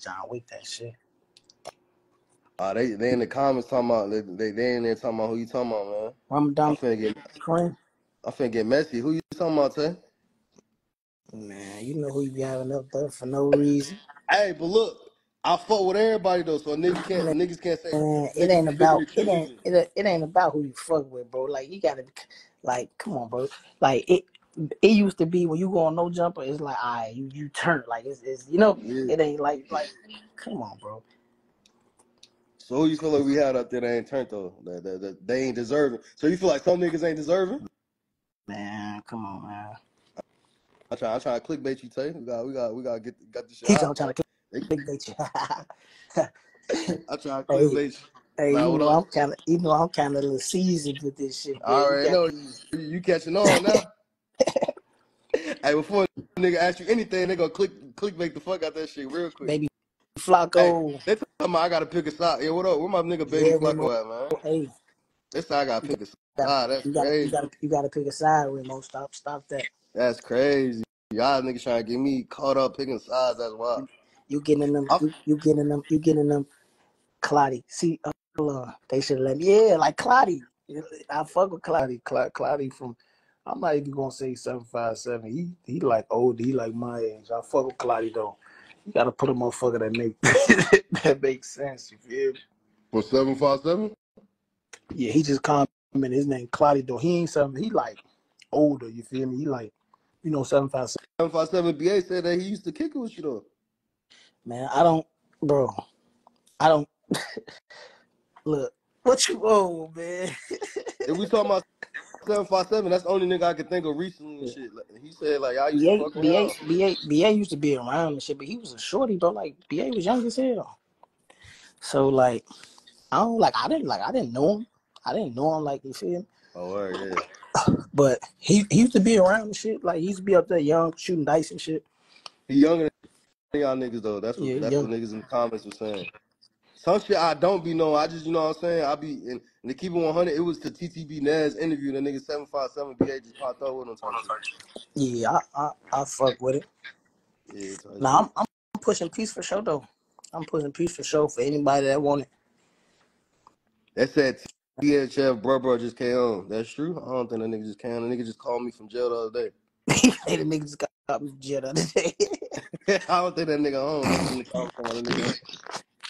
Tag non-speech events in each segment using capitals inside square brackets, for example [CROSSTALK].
John Wick that shit. Uh, they they in the comments talking about they they, they in there talking about who you talking about, man. I'm Ramadan finna get Kareem. I'm finna get messy. Who you talking about, Tay? Man, you know who you be having up there for no reason. Hey, but look, I fuck with everybody though, so niggas can't Man, niggas can't say it ain't about it ain't it, it ain't about who you fuck with, bro. Like you gotta like come on, bro. Like it it used to be when you go on no jumper, it's like I you you turn like it's, it's you know Yeah. it ain't like like come on, bro. So who you feel like we had up there that ain't turned though? That, that, that they ain't deserving. So you feel like some niggas ain't deserving? Man, come on, man. I try I try to clickbait you, Tay. We got we got we got to get got this shit He out, trying to clickbait you. [LAUGHS] I try to clickbait you. hey, Nah, you know? I'm kind of you know I'm kind of seasoned with this shit, man. You got know you, you catching on now. Hey, before nigga ask you anything, they gonna click click make the fuck out that shit real quick. baby Hey, they talking about I gotta pick a side. Yeah, what up? Where my nigga baby Yeah, Flacco at, man? Hey, say I gotta pick a side. That's you got you crazy. you got to pick a side, Riemoh. Stop stop that. That's crazy. Y'all niggas trying to get me caught up picking sides. That's wild. You you getting them you, you getting them you getting them Cloudy. See, uh, they should let me. Yeah, like Cloudy. I fuck with Cloudy. Cloudy from. I'm not even gonna say seven five seven. He he like old. He like my age. I fuck with Cloudy though. You gotta put a motherfucker that make [LAUGHS] that makes sense. You feel me? for seven five seven. Yeah, he just commented his name Cloudy though. He ain't something. He like older. You feel me? He like you know seven five seven. Seven five seven. BA said that he used to kick it with you though. Man, I don't, bro. I don't [LAUGHS] look. What you owe, man? If we talking about [LAUGHS] seven five seven, that's the only nigga I could think of recently and shit. Like, he said like I used to BA, fuck BA. BA, BA used to be around and shit, but he was a shorty, bro. Like BA was young as hell. So like, I don't like. I didn't like. I didn't know him. I didn't know him. Like you feel me? Oh word, yeah. But he, he used to be around and shit. Like he used to be up there young, shooting dice and shit. He younger than y'all niggas though. That's what he that's what niggas in the comments were saying. Some shit I don't be knowing. I just you know what I'm saying. I be and, and to keep it 100. It was the TTB Naz interview. The nigga seven five seven BA just popped up with him. Yeah, I, I, I fuck with it. Yeah, Nah. I'm, I'm pushing peace for sure though. I'm pushing peace for sure for anybody that want it. That said THF bro bro just came on. That's true. I don't think that nigga just came. The nigga just called me from jail the other day. [LAUGHS] hey, the nigga just got me from jail the other day. [LAUGHS] I don't think that nigga home.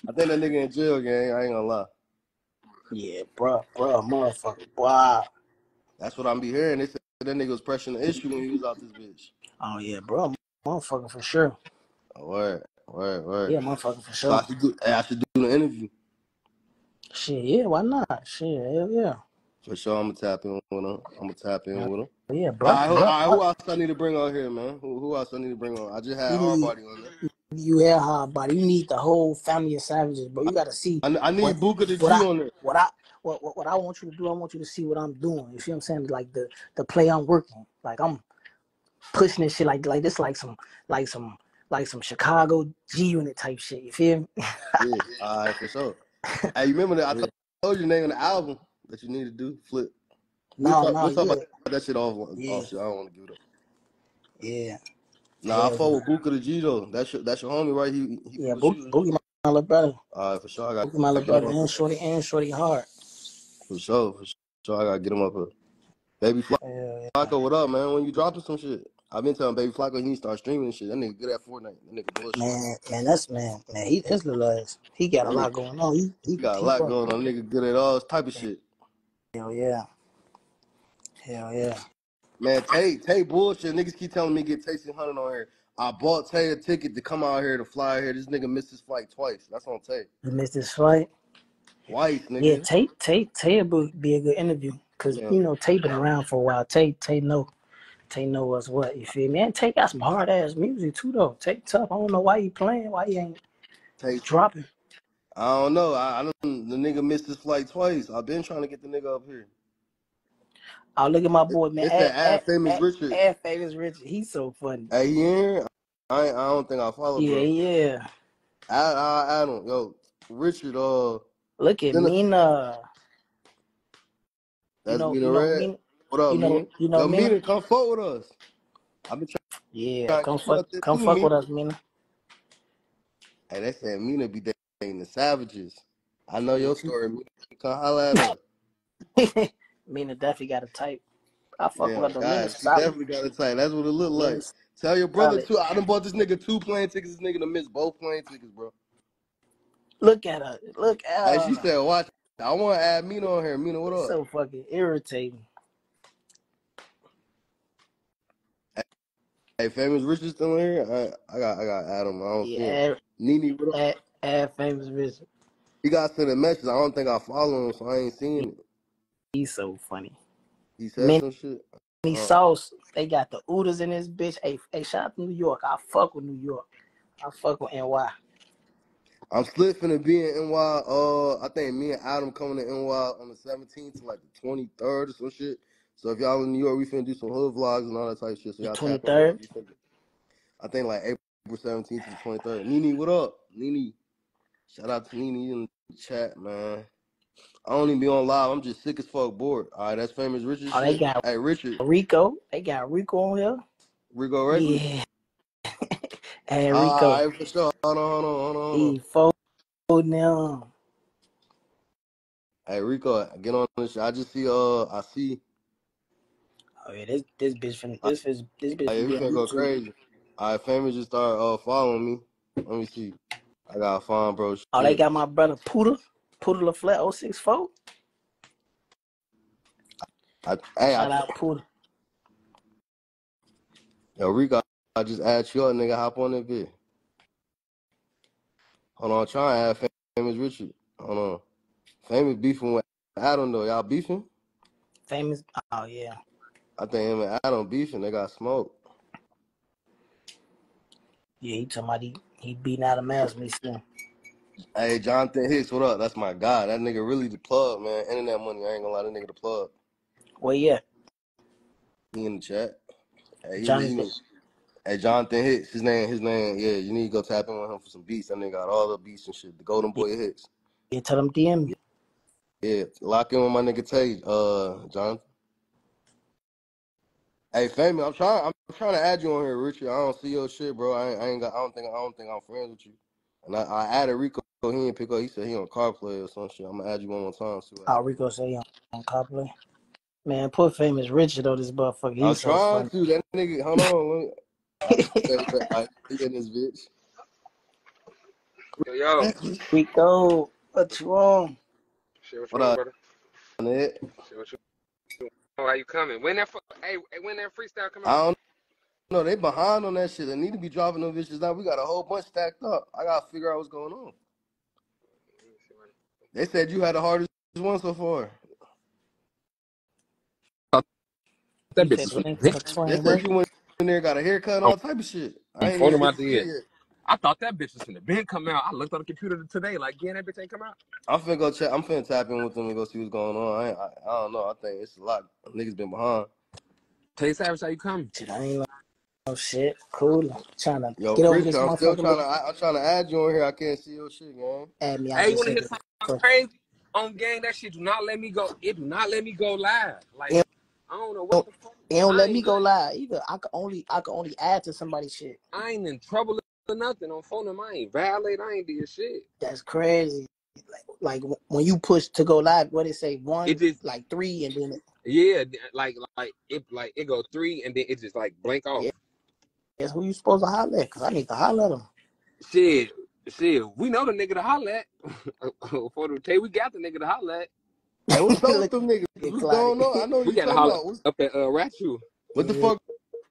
I'm in the car calling that nigga. I think that nigga in jail, gang. I ain't gonna lie. yeah, bro, bro, motherfucker, wow. That's what I'm be hearing. They said that nigga was pressing the issue when he was out this bitch. Oh yeah, bro, motherfucker for sure. Oh, word, word, word. Yeah, motherfucker for So I sure. should do. I should do the interview Shit, yeah, why not? Shit, hell yeah. for sure. I'm gonna tap in with him. I'm gonna tap in Yeah, with him. yeah, bro, right, who, all bro, right. bro. Who else I need to bring on here, man? Who, who else I need to bring on? I just had You hard body on there. You have hard but You need the whole family of savages, bro. You gotta see I, I what need what G I on there. what I what, what what I want you to do. I want you to see what I'm doing. You see what I'm saying? Like the the play I'm working. Like I'm pushing this shit like like this like some like some like some Chicago G unit type shit. You feel me? Yeah, right, for sure. Hey, you remember that? I Yeah. [LAUGHS] told you the name of the album that you need to do. Flip. We'll No, talk. no, We'll talk yeah, about that shit off. yeah, Off shit. I don't want to give it up. yeah. Nah, I Hell fuck with Boogie the G though. That's your that's your homie, right? He he Yeah, Bo- Boogie my little brother. All right, for sure. I got Boogie my little brother and. Shorty and Shorty hard. For sure, for sure. I gotta get him up here. Baby Hell yeah. Flacco, what up, man? When you dropping some shit? I've been telling Baby Flacco he need to start streaming and shit. That nigga good at Fortnite. That nigga bullshit. Man, man, that's man, man. He his little ass. He got a lot going on. He he he got a lot going on. Nigga good at all type of shit. Hell yeah. Hell yeah. Man, Tay, Tay bullshit. Niggas keep telling me get Taysom Hunter on here. I bought Tay a ticket to come out here to fly here. This nigga missed his flight twice. That's on Tay. You missed this flight. Twice, nigga. Yeah. Tay Tay Tay would be a good interview because Yeah. you know Tay been around for a while. Tay Tay know Tay know us what you feel me. And Tay got some hard ass music too though. Tay tough. I don't know why he playing. Why he ain't Tay, dropping. I don't know. I, I don't, the nigga missed his flight twice. I've been trying to get the nigga up here. Oh look at my boy man. It's Add, that add, famous add, Richard. add famous Richard. He's so funny. Hey, here? I I don't think I follow, Yeah bro. yeah. I I I don't yo Richard. Uh, Look at the- Mina. You that's know Mina you know Red. Mina. What up, You know Mina? you know Yo, Mina. Mina, come forward with us. I've been trying Yeah, to come fuck come fuck Mina. with us, Mina. Hey, they said Mina be dating the savages. I know your story. Mina. Come holla at her. [LAUGHS] Mina definitely got a type. I fuck Yeah, with the God, Mina she definitely got a type. That's what it looked like. Tell your brother too. I done bought this nigga two plane tickets. This nigga done missed both plane tickets, bro. Look at her. Look at her. she said, watch. I want to add Mina on here. Mina, what up? So fucking irritating. Hey, famous Richard still in here? I, I got, I got Adam. I don't see. Yeah, what up? add, add famous bitch. He got sent a message. I don't think I follow him, so I ain't seen it. He's so funny. He said Mini some shit. Uh, sauce. They got the Oodles in this bitch. Hey, hey, shout out to New York. I fuck with New York. I fuck with NY. I'm split finna be in NY. Uh, I think me and Adam coming to NY on the 17th to like the 23rd or some shit. So if y'all in New York, we finna do some hood vlogs and all that type of shit. So y'all tap twenty in with us. third. We finna- I think like April 17th to the 23rd. Nini, what up? Nini. shout out to Nini in the chat, man. I don't even be on live. I'm just sick as fuck bored. All right, that's famous Richard Oh, they got Hey, Richard, Rico. They got Rico on here. Rico Reckless. Yeah. [LAUGHS] All Rico. right, for sure. Hold on, hold on, hold on. He folding them. Hey, Rico, get on this shit. I just see, uh, I see. Oh yeah, this this bitch finna I, this is this bitch Hey, finna we be go crazy. All right, family just start uh following me. Let me see. I got a fine, bro. Oh, they got my brother Poodle. Poodle LaFleur 064. I, hey, I, Shout out Poodle. yo, Rico, I just add you up, nigga. Hop on that bit. Hold on, try and add famous Richard. Hold on. Famous beefing with Adam though. Y'all beefing? Famous. Oh yeah. I think him and Adam beefing. They got smoke. Yeah, he talking about he, beating out a mask see him. Hey, Jonathan Hicks, what up? That's my guy. That nigga really the plug, man. Internet money. I ain't gonna lie, that nigga the plug. Well, yeah. He in the chat. Hey, he, he Jonathan. Hey, Jonathan Hicks, his name, his name, yeah, you need to go tap in with him for some beats. That nigga got all the beats and shit. The Golden Yeah, Boy Hicks. yeah, tell him DM me. Yeah, lock in with my nigga Tay, uh, Jonathan. Hey, Fami, I'm trying, I'm trying to add you on here, Richard. I don't see your shit, bro. I ain't, I ain't got, I don't think, I don't think I'm friends with you. And I, I added Rico. He didn't pick up. He said he on CarPlay or some shit. I'm gonna add you one more time. See what Oh, happens. Rico say he on, on CarPlay. Man, poor famous Richard on this motherfucker. I'm He's so trying funny. to. That nigga, hold on. Let me, I, I, I, he in this bitch. Yo, yo. Rico, what's wrong? Shit, what What you want, up, brother? Shit, what you Oh, how you coming? When that hey, hey, when that freestyle come I out? don't know. They behind on that shit. They need to be dropping them bitches now. We got a whole bunch stacked up. I gotta figure out what's going on. Let me see when- They said you had the hardest one so far. That bitch is the from link the for the bitch. They said you went in there, got a haircut and On, all oh, type of shit. I ain't phone even my get to see it dead. yet. I thought that bitch was from the bin come out. I looked on the computer today, like, yeah, that bitch ain't come out. I'm finna go check. I'm finna tap in with them and go see what's going on. I, I, I don't know. I think it's a lot. Niggas been behind. Tay Savage, how you coming? Shit, I ain't no shit. Cool. I'm trying to Yo, get over this Richard, I'm still motherfucker. trying Look, to. I, I'm trying to add you on here. I can't see your shit, man. add me. I Hey, you just wanna said hear it. something crazy? On gang, that shit do not let me go. It do not let me go live. Like, It I don't know what don't, the fuck. it don't I let me ain't, go live either. I can only I can only add to somebody's shit. I ain't in trouble or nothing on phone. I ain't violate. I ain't did shit. That's crazy. Like, like when you push to go live, what it say It one, just, like three, and then it, yeah, like, like it, like it go three, and then it just like blank off. yeah, that's who you supposed to holler at. Cause I need to holler at them. Shit, shit, we know the nigga to holler at. [LAUGHS] For the day we got the nigga to holler at. Hey, what's [LAUGHS] up with them niggas? What's going on? I know what We you gotta talking holler about. Up at uh Ratu. what the Yeah. fuck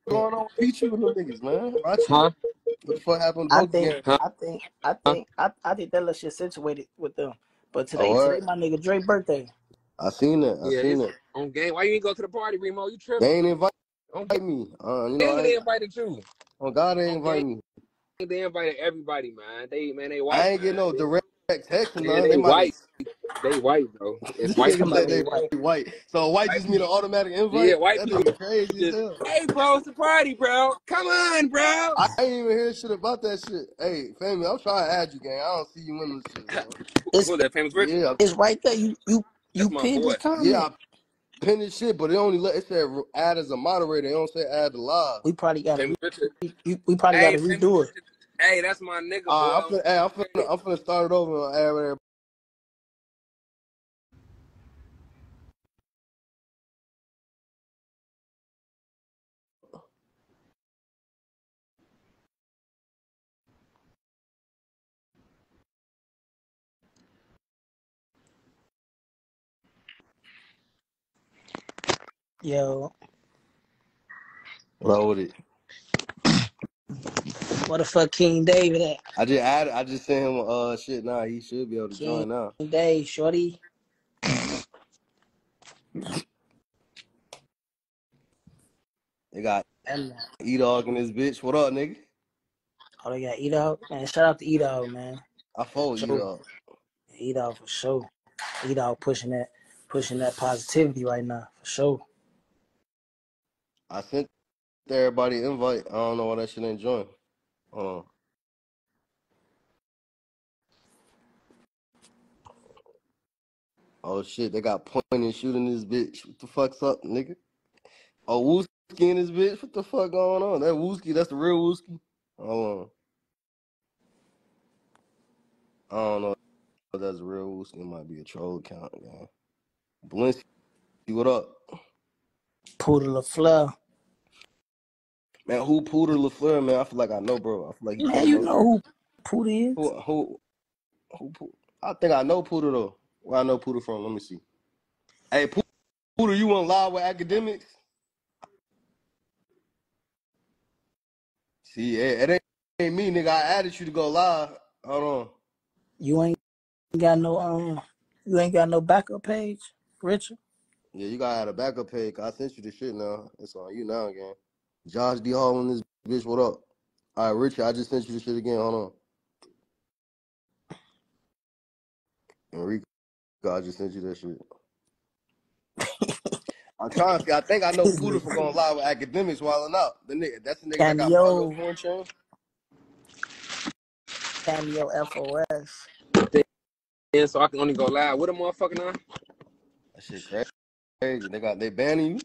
going on with Pichu and them niggas, man? Rachu? Huh? What the fuck happened I think. Huh? I think, I think, I, I think that little shit situated with them. But Oh, today, what? today, my nigga Dre birthday. I seen it. I Yeah, seen it. on game. Why you ain't go to the party, Riemoh? You tripping? They tripping? ain't invite On me. Uh, you know, game, I they invited you. oh God, they ain't On invite me. they invited everybody, man. They man, they white. I white, ain't get man. no They, direct text or yeah, nothing. They they might white. They white, bro. [LAUGHS] It's white Talking nigga people. about said they they They white. white. So white white just mean an automatic invite. Yeah, white That people. crazy as Just, hey, bro, it's a party, bro. Come on, bro. I ain't even hear shit about that shit. Hey, family, I'm trying to add you, gang. I don't see you in this shit, man. It's Who's that famous Richard? Yeah, it's right there. You you you That's my pinned boy. his yeah. I pinned this shit, but it only let it said add as a moderator. It don't say add to live. We probably got to Famous Richard. re, we, we probably got to redo it. Hey, that's my nigga, uh, boy. All right, I'm I'm finna, hey, I'm finna, I'm finna start it over. and everybody- Yo, it. what the fuck King David at? I just added. I just sent him uh shit. Now he should be able to King join now. Dave, shorty. They got. E Dog in this bitch. What up, nigga? Oh, they got E Dog. Man, shout out to E Dog, man. I fold E Sure. Dog. E Dog for sure. E Dog pushing that, pushing that positivity right now for sure. I sent everybody invite. I don't know why that shit ain't join. Hold on. Oh shit, they got point and shooting this bitch. What the fuck's up, nigga? Oh, Wooski in this bitch. What the fuck going on? That Wooski, that's the real Wooski. Hold on. I don't know that's real Wooski. It might be a troll account, man. Blinsky, what up? Poodle LaFleur. Man, who Pooter LaFleur, man? I feel like I know, bro. I feel like he Man, you know who Poodle is? Who who who Poo- I think I know Pooter though. Where I know Pooter from? Let me see. Hey Poo- Pooter, you want live with Akademiks? See, it, it ain't, me, nigga. I added you to go live. Hold on. You ain't got no um, you ain't got no backup page, Richard. Yeah, you gotta add a backup page. I sent you the shit now. It's on you now again. Josh D Hall in this bitch. What up? All right, Richard. I just sent you the shit again. Hold on. Enrico, I just sent you that shit. I'm trying to see. I think I know Pooter from going live with Akademiks while out. The nigga, that's the nigga that got Cameo. Pago Foreign Chain. Cameo FOS. in, so I can only go live with a motherfucker now. That shit crazy. Crazy. They got they banning you.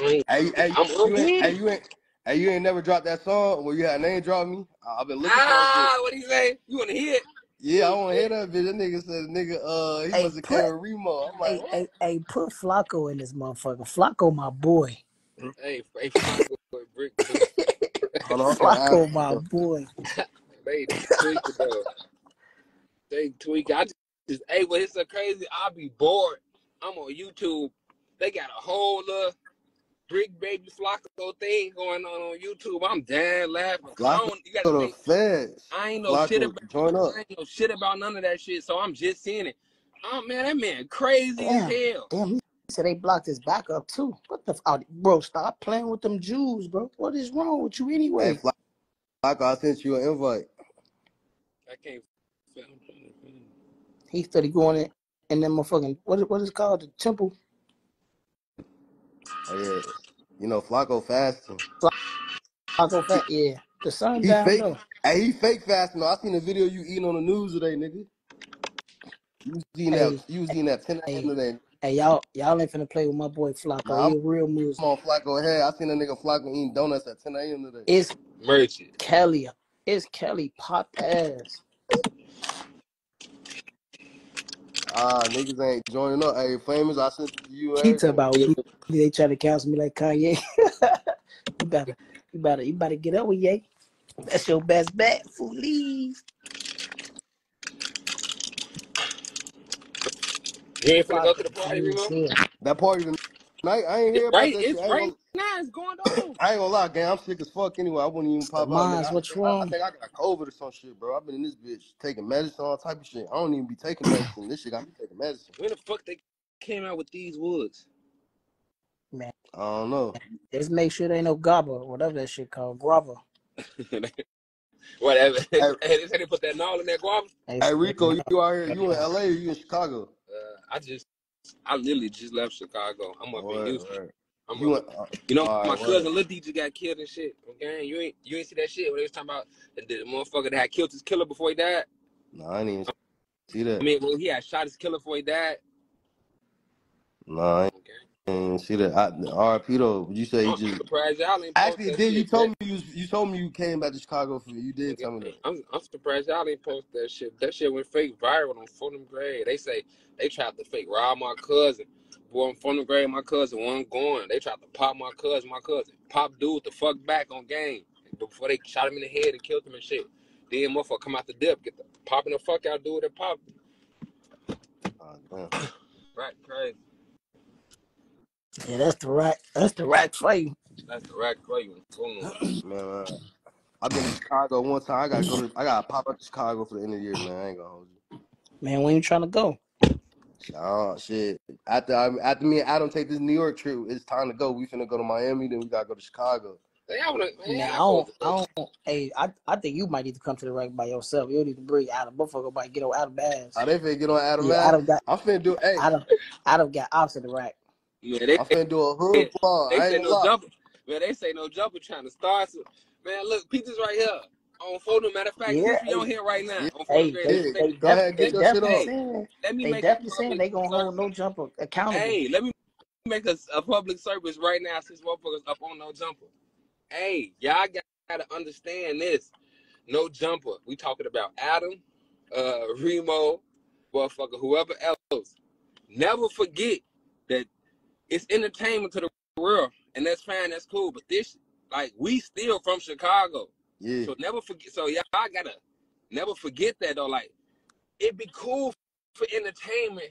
I ain't- Hey, hey, I'm you ain't, hey, you ain't, hey, you ain't never dropped that song where you had a name drop me. I- I've been looking for that Ah, what he say? You wanna hear it? Yeah, I want to hear that bitch. That nigga said, nigga, uh, he Hey, must have put- with Riemoh. I'm like, Hey, what? hey, hey, put Flacco in this motherfucker. Flacco, my boy. Hey, hey, Flacco, brick, [LAUGHS] [LAUGHS] Hold on, I'm gonna ask Flacco, you, my boy. [LAUGHS] they tweaking though. They tweaking. I just, just hey, but it's so crazy. I be bored. I'm on YouTube. They got a whole little brick baby Flacco thing going on on YouTube. I'm dead laughing. Flacco. You gotta to the think. feds. I ain't know shit about. join up. I ain't know shit about none of that shit. So I'm just seeing it. Oh man, that man crazy Damn. as hell. Damn, he said they blocked his backup too. What the f- oh, bro? Stop playing with them Jews, bro. What is wrong with you Hey, anyway? Fla- Flacco, I sent you an invite. I can't. Find him. He started going in, in them motherfucking what is what is it called the temple Oh yeah, you know Flacco fasting. Flacco fast. Yeah, the sun He down fake. though. Hey, he fake fasting. though. I seen a video you eating on the news today, nigga. You was eating Hey, that. You was eating that 10 a.m. hey, today. hey, y'all y'all ain't finna play with my boy Flacco. Nah, He a real I'm Muslim. on Flacco head. I seen a nigga Flacco eating donuts at 10 a.m. today. It's Merchant. Kelly. It's Kelly pop ass. Ah, niggas ain't joining up. Hey, famous, I sent to you and He talk everything. about we, they try to cancel me like Kanye. [LAUGHS] you better, you better, you better get up with Ye. That's your best bet, foolies. You ain't finna go to the party, funny Riemoh? That party tonight, I ain't hear about right. that shit. It's I right gonna, now. It's going [COUGHS] on. I ain't gonna lie, gang. I'm sick as fuck anyway. I wouldn't even pop out, nigga. Mons, I, what's think, I, I think I got COVID or some shit, bro. I've been in this bitch taking medicine, all type of shit. I don't even be taking medicine. This shit got me taking medicine. When the fuck they came out with these woods? Man, I don't know. just make sure there ain't no gobber, whatever that shit called, guava. [LAUGHS] Whatever. Hey, [LAUGHS] hey, they said they put that null in that guava. Hey, hey Rico, you out here? You in LA or you in Chicago? Uh, I just, I literally just left Chicago. I'm up in Houston. word. I'm You up. in? Uh, You know, my word. cousin Lil D just got killed and shit. Okay, you ain't you ain't see that shit when they was talking about the, the motherfucker that had killed his killer before he died. No, I didn't even see that. I mean, well, he had shot his killer before he died. No, Okay, and see that I, RP though. You say he I'm just surprised y'all ain't post actually that did. You shit. told me you was- you told me you came back to Chicago for you did tell me that. I'm, I'm surprised y'all ain't post that shit. That shit went fake viral on Fulham Grade. They say they tried to fake rob my cousin. Boy, on Fulham Grade, my cousin wasn't going. They tried to pop my cousin, my cousin. Pop dude the fuck back on game before they shot him in the head and killed him and shit. Then motherfucker come out the dip, get the popping the fuck out dude that popped. Oh, damn. Right, crazy. Yeah, that's the rack. That's the rack for. That's the right for you. Fulham. Man, uh, I've been to Chicago one time. I gotta go to I gotta pop up to Chicago for the end of the year, man. I ain't gonna hold you. Man, when you trying to go? Oh shit! After I, after me and Adam take this New York trip, it's time to go. We finna go to Miami, then we gotta go to Chicago. Hey, I wanna, man, Man, I I don't, I don't. Hey, I, I think you might need to come to the rack by yourself. You don't need to bring Adam. Motherfucker might get on Adam bass. Oh, they finna get on Adam Yeah, man. Adam got, I'm finna do. Hey, Adam, Adam got ops in the rack. Yeah, they I'm finna do a hood They vlog. I say ain't no lie. jumper. Man, they say no jumper trying to start some. Man, look, Peter's right here on phone. Matter of fact, Yeah, since we hey, on here right now Yeah, on hey, grade, they, let me yeah. they. Go ahead, and get your shit definitely off. Saying, let me they make a definitely saying public they gonna hold no jumper accountable. Hey, let me make a, a public service right now since motherfuckers up on no jumper. Hey, y'all gotta understand this. No jumper. We talking about Adam, uh, Riemoh, motherfucker, whoever else. Never forget that it's entertainment to the world, and that's fine, that's cool. But this, like, we still from Chicago, Yeah, so never forget. So y'all gotta never forget that though. Like, it'd be cool for entertainment,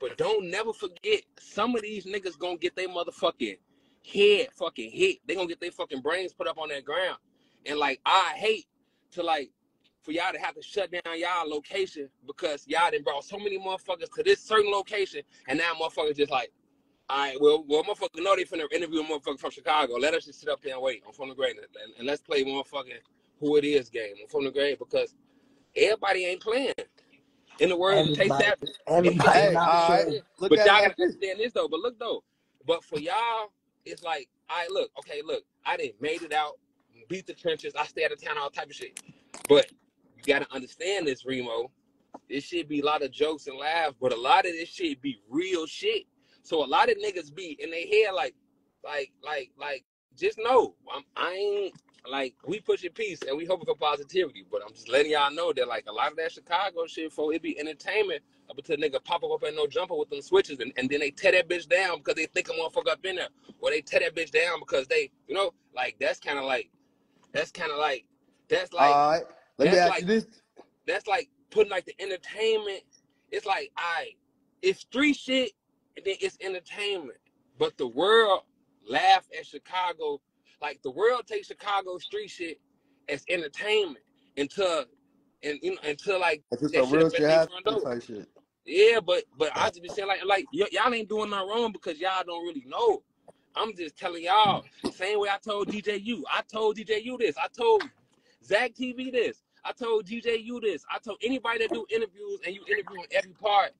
but don't never forget some of these niggas gonna get their motherfucking head fucking hit. They gonna get their fucking brains put up on that ground. And like I hate to like for y'all to have to shut down y'all location because y'all done brought so many motherfuckers to this certain location and now motherfuckers just like, all right, well, well, motherfucker know they finna interview a motherfucker from Chicago. Let us just sit up here and wait I'm From the Grade and, and let's play motherfucking who it is game I'm From the Grade because everybody ain't playing. In the words of Tay Everybody, Savage, everybody Hey, not all right. playing. Look but at y'all it gotta this. understand this though. But look though, but for y'all, it's like, I look, okay, look, I didn't made it out, beat the trenches, I stay out of town, all type of shit. But you gotta understand this, Riemoh. This shit be a lot of jokes and laughs, but a lot of this shit be real shit. So a lot of niggas be in their head like, like, like, like, just know, I'm, I ain't like we pushing peace and we hoping for positivity. But I'm just letting y'all know that like a lot of that Chicago shit, for it be entertainment up until nigga pop up up in no jumper with them switches and, and then they tear that bitch down because they think a motherfucker up in there, or they tear that bitch down because they, you know, like that's kind of like, that's kind of like, that's like, All right. Let me that's ask like you this. that's like putting like the entertainment. It's like I, it's street shit, and then it's entertainment. But the world laugh at Chicago, like the world takes Chicago street shit as entertainment until, and you know until like it's that shit shit their front happening door. type shit. Yeah, but but I just be saying like like y- y'all ain't doing nothing wrong because y'all don't really know. I'm just telling y'all, same way I told DJU. I told DJU this. I told Zach TV this. I told DJU this. I told anybody that do interviews and you interviewing every part,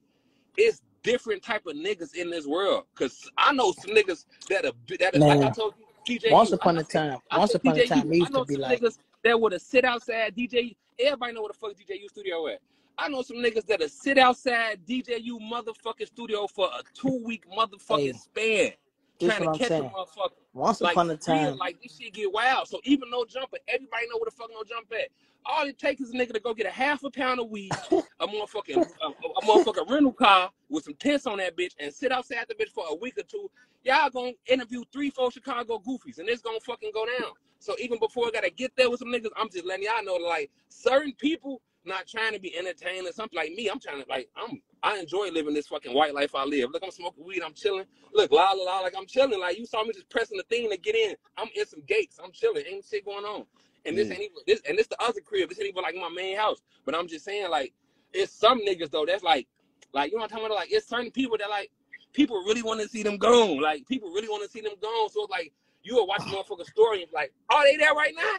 it's different type of niggas in this world. Cause I know some niggas that are that are, like I told DJU. once I, upon a time, I once upon a time, used to know be some like, niggas that would have sit outside DJ. Everybody know what the fuck DJ DJU studio at. I know some niggas that'll sit outside DJU motherfucking studio for a two week motherfucking hey, span trying to I'm catch a motherfucker. Once Like upon a for real, time, like this shit get wild. So even no jumper, everybody know where the fuck no jump at. All it takes is a nigga to go get a half a pound of weed, a motherfucking a, a motherfucking rental car with some tents on that bitch, and sit outside the bitch for a week or two. Y'all gonna interview three, four Chicago goofies, and it's gonna fucking go down. So even before I gotta get there with some niggas, I'm just letting y'all know like certain people not trying to be entertained or something like me. I'm trying to like I'm I enjoy living this fucking white life I live. Look, I'm smoking weed, I'm chilling. Look, la la la, like I'm chilling. Like you saw me just pressing the thing to get in. I'm in some gates. I'm chilling. Ain't shit going on. And this Yeah. ain't even this and this the other crib. This ain't even like my main house. But I'm just saying, like, it's some niggas though that's like, like you know what I'm talking about? Like, it's certain people that like people really want to see them gone. Like people really want to see them gone. So it's like you are watching [SIGHS] motherfucker story and be like, are they there right now?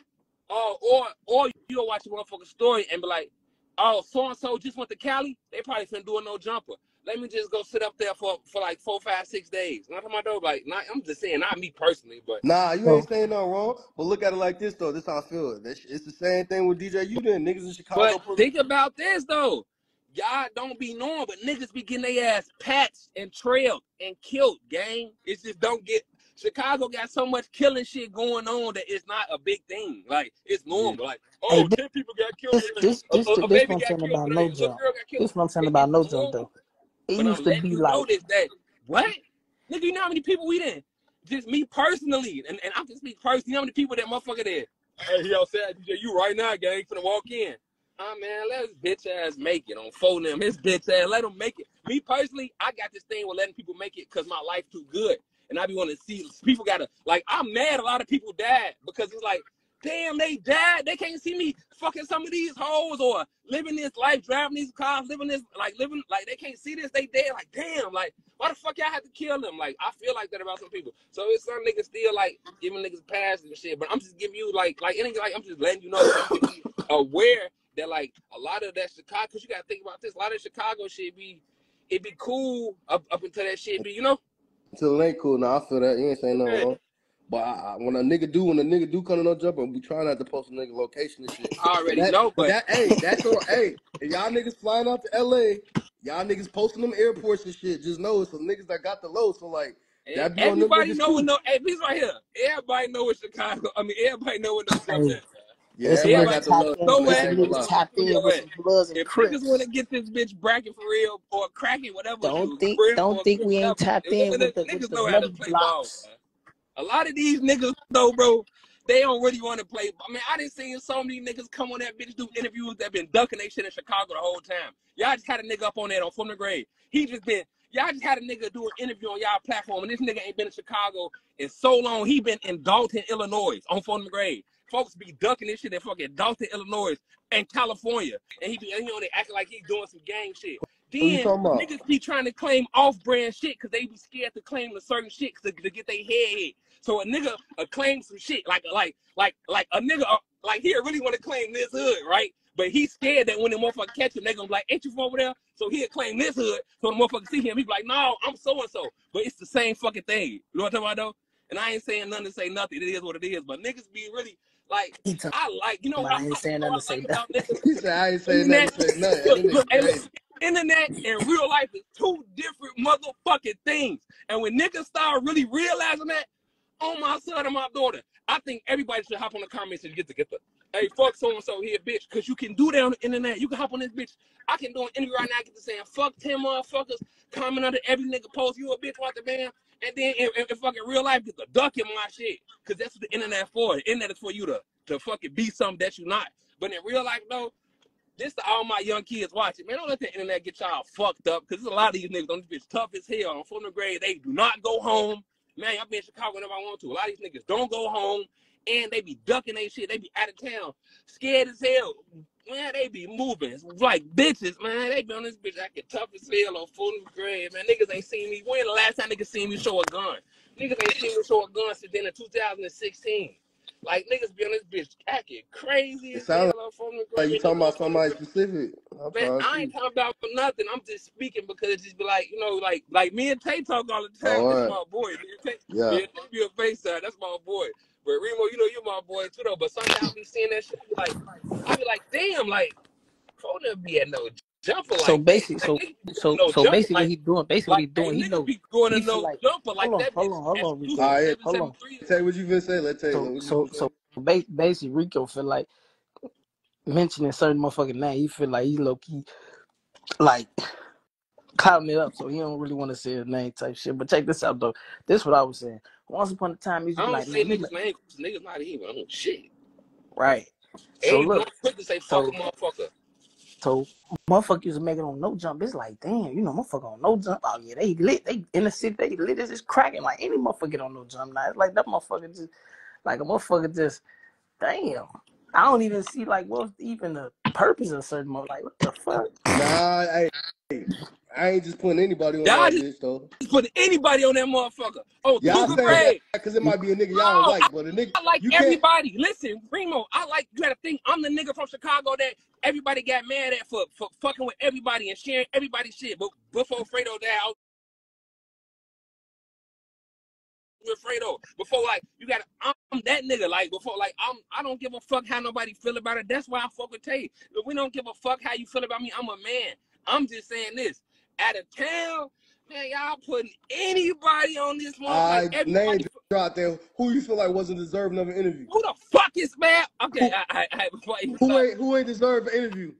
Oh, or or you'll watch a motherfucker story and be like, oh, so and so just went to Cali. They probably finna do a no jumper. Let me just go sit up there for, for like four, five, six days. Not talking about though, like not, I'm just saying, not me personally, but Nah, you ain't saying nothing wrong. But look at it like this though. This how I feel. That It's the same thing with DJ. You then niggas in Chicago. but think about this though. y'all don't be knowing, but niggas be getting their ass patched and trailed and killed, gang. It's just don't get Chicago got so much killing shit going on that it's not a big thing. Like it's normal. Like, Hey, oh, this 10 people got killed. this this A, this a, a this baby what I'm saying about no jump. girl got killed. This what I'm saying about no jump though. It But used to be like that what? Nigga, you know how many people we did? Just me personally, and, and I can speak personally. You know how many people that motherfucker there? Hey, he outside, DJ, you right now, gang, finna walk in. Ah man, let his bitch ass make it on phone them. His bitch ass, let him make it. Me personally, I got this thing with letting people make it because my life too good. And I be wanting to see people gotta like I'm mad a lot of people died because it's like, damn, they died. They can't see me fucking some of these hoes or living this life, driving these cars, living this like living like they can't see this, they dead. Like, damn, like why the fuck y'all have to kill them? Like, I feel like that about some people. So it's some niggas still like giving niggas passes and shit. But I'm just giving you like like anything like I'm just letting you know be aware that like a lot of that Chicago cause you gotta think about this, a lot of Chicago shit be it be cool up, up until that shit be, you know? Till it ain't cool. Now I feel that you ain't saying nothing Yeah. wrong. But I, I, when a nigga do, when a nigga do come to no jumper, we try not to post a nigga location and shit. I already that, know, but but that, hey, that's all. hey, if y'all niggas flying out to LA, y'all niggas posting them airports and shit. Just know it's some niggas that got the low. So like, that be everybody niggas know what no hey, this right here. Everybody know what Chicago. I mean everybody know what no jump hey, at. Yeah, it's some everybody niggas got the Everybody low. tapped in. know It's I some at ain't gonna niggas lie. tapped in with some Bloods and If niggas want to get this bitch bracket for real or cracking whatever Don't shoes, think don't think we ain't tapped in with the with niggas the know how to play ball, blocks. A lot of these niggas though, bro, they don't really want to play. I mean, I didn't see so many niggas come on that bitch do interviews that been ducking they shit in Chicago the whole time. Y'all just had a nigga up on that on From the Grave. He just been y'all just had a nigga do an interview on y'all platform, and this nigga ain't been in Chicago in so long. He been in Dolton, Illinois, on From the Grave. Folks be ducking this shit in fucking Dolton, Illinois, and California, and he be and he on acting like he's doing some gang shit. Then niggas be trying to claim off-brand shit because they be scared to claim a certain shit to, to get their head hit. So a nigga uh, claim some shit like like like like a nigga uh, like he really want to claim this hood, right? But he's scared that when the motherfucker catch him, they gonna be like, ain't you from over there? So he'll claim this hood. So the motherfucker see him, he be like, no, I'm so and so. But it's the same fucking thing. You know what I'm talking about though? And I ain't saying nothing to say nothing. It is what it is. But niggas be really like, I like, you know what I [LAUGHS] I, ain't [LAUGHS] saying nothing to what I say like nothing. I ain't saying nothing Internet, to say nothing. look, [LAUGHS] look, hey, look, crazy. internet and real life is two different motherfucking things. And when niggas start really realizing that, on my son and my daughter, I think everybody should hop on the comments and get together. Hey, fuck so and so here, bitch, because you can do that on the internet. You can hop on this bitch. I can do an interview right now, I get to saying fuck 10 motherfuckers, comment under every nigga post, you a bitch, what the man. And then in, in, in fucking real life, the duck in my shit. Because that's what the internet for. The internet is for you to, to fucking be something that you're not. But in real life, though, this to all my young kids watching. Man, don't let the internet get y'all fucked up. Because there's a lot of these niggas on this bitch tough as hell. On the grade, they do not go home. Man, I've been in Chicago whenever I want to. A lot of these niggas don't go home. And they be ducking they shit. They be out of town. Scared as hell. Man, they be moving. It's like bitches, man. They be on this bitch acting tough as hell on full grade. Man, niggas ain't seen me. When the last time niggas seen me show a gun? Niggas ain't seen me show a gun since then in 2016. Like niggas be on this bitch acting crazy It as sounds hell on full like you talking about somebody specific. I'm Man, I ain't talking about for nothing. I'm just speaking because it just be like, you know, like like me and Tay talk all the time. All right. my boy. Me and Tay, Yeah. me and Tay be a FaceTime. That's my boy. But Riemoh, you know you're my boy too though. But sometimes I be seeing that shit, be like, I be like, damn, like, bro, there be at no jumper So like that. basically, so niggas be so no so jumper basically, what like he doing basically what he like doing. He niggas know be going he to no like jumper like hold on, that hold on, hold on, Rico, All right. seven hold seven on. three. Tay, what you been saying. Let Tay. So you so finna say? so ba- basically, Rico feel like mentioning certain motherfucking name. He feel like he low key like clouding it up, so he don't really want to say his name type shit. But check this out though. This is what I was saying. Once upon a time, he used I don't like, say niggas name niggas not even on shit. right. So And look, quick to say fuck so a motherfucker. So motherfuckers used it on no jump. It's like, damn, you know, motherfucker on no jump. Oh yeah, they lit. They in the city, they lit. It's just cracking. Like any motherfucker get on no jump now. It's like that motherfucker just like a motherfucker just damn. I don't even see like what's even the purpose of certain mo like what the fuck? Nah, hey, hey, I ain't just putting anybody on Y'all that just bitch though. put anybody on that motherfucker. Oh, Y'all Tuka saying that Grade. because it might be a nigga y'all don't like, but a nigga I like you can't. everybody. Listen, Riemoh, I like you gotta think I'm the nigga from Chicago that everybody got mad at for, for fucking with everybody and sharing everybody's shit. But before Fredo died, with Fredo. Before like you gotta I'm that nigga. Like before like I'm I don't give a fuck how nobody feel about it. That's why I fuck with Tay. If we don't give a fuck how you feel about me, I'm a man. I'm just saying this. Out of town, man, y'all putting anybody on this one. I Like name drop there. Who you feel like wasn't deserving of an interview? Who the fuck is man? Okay, I, I, I, before you Who ain't who ain't deserved an interview?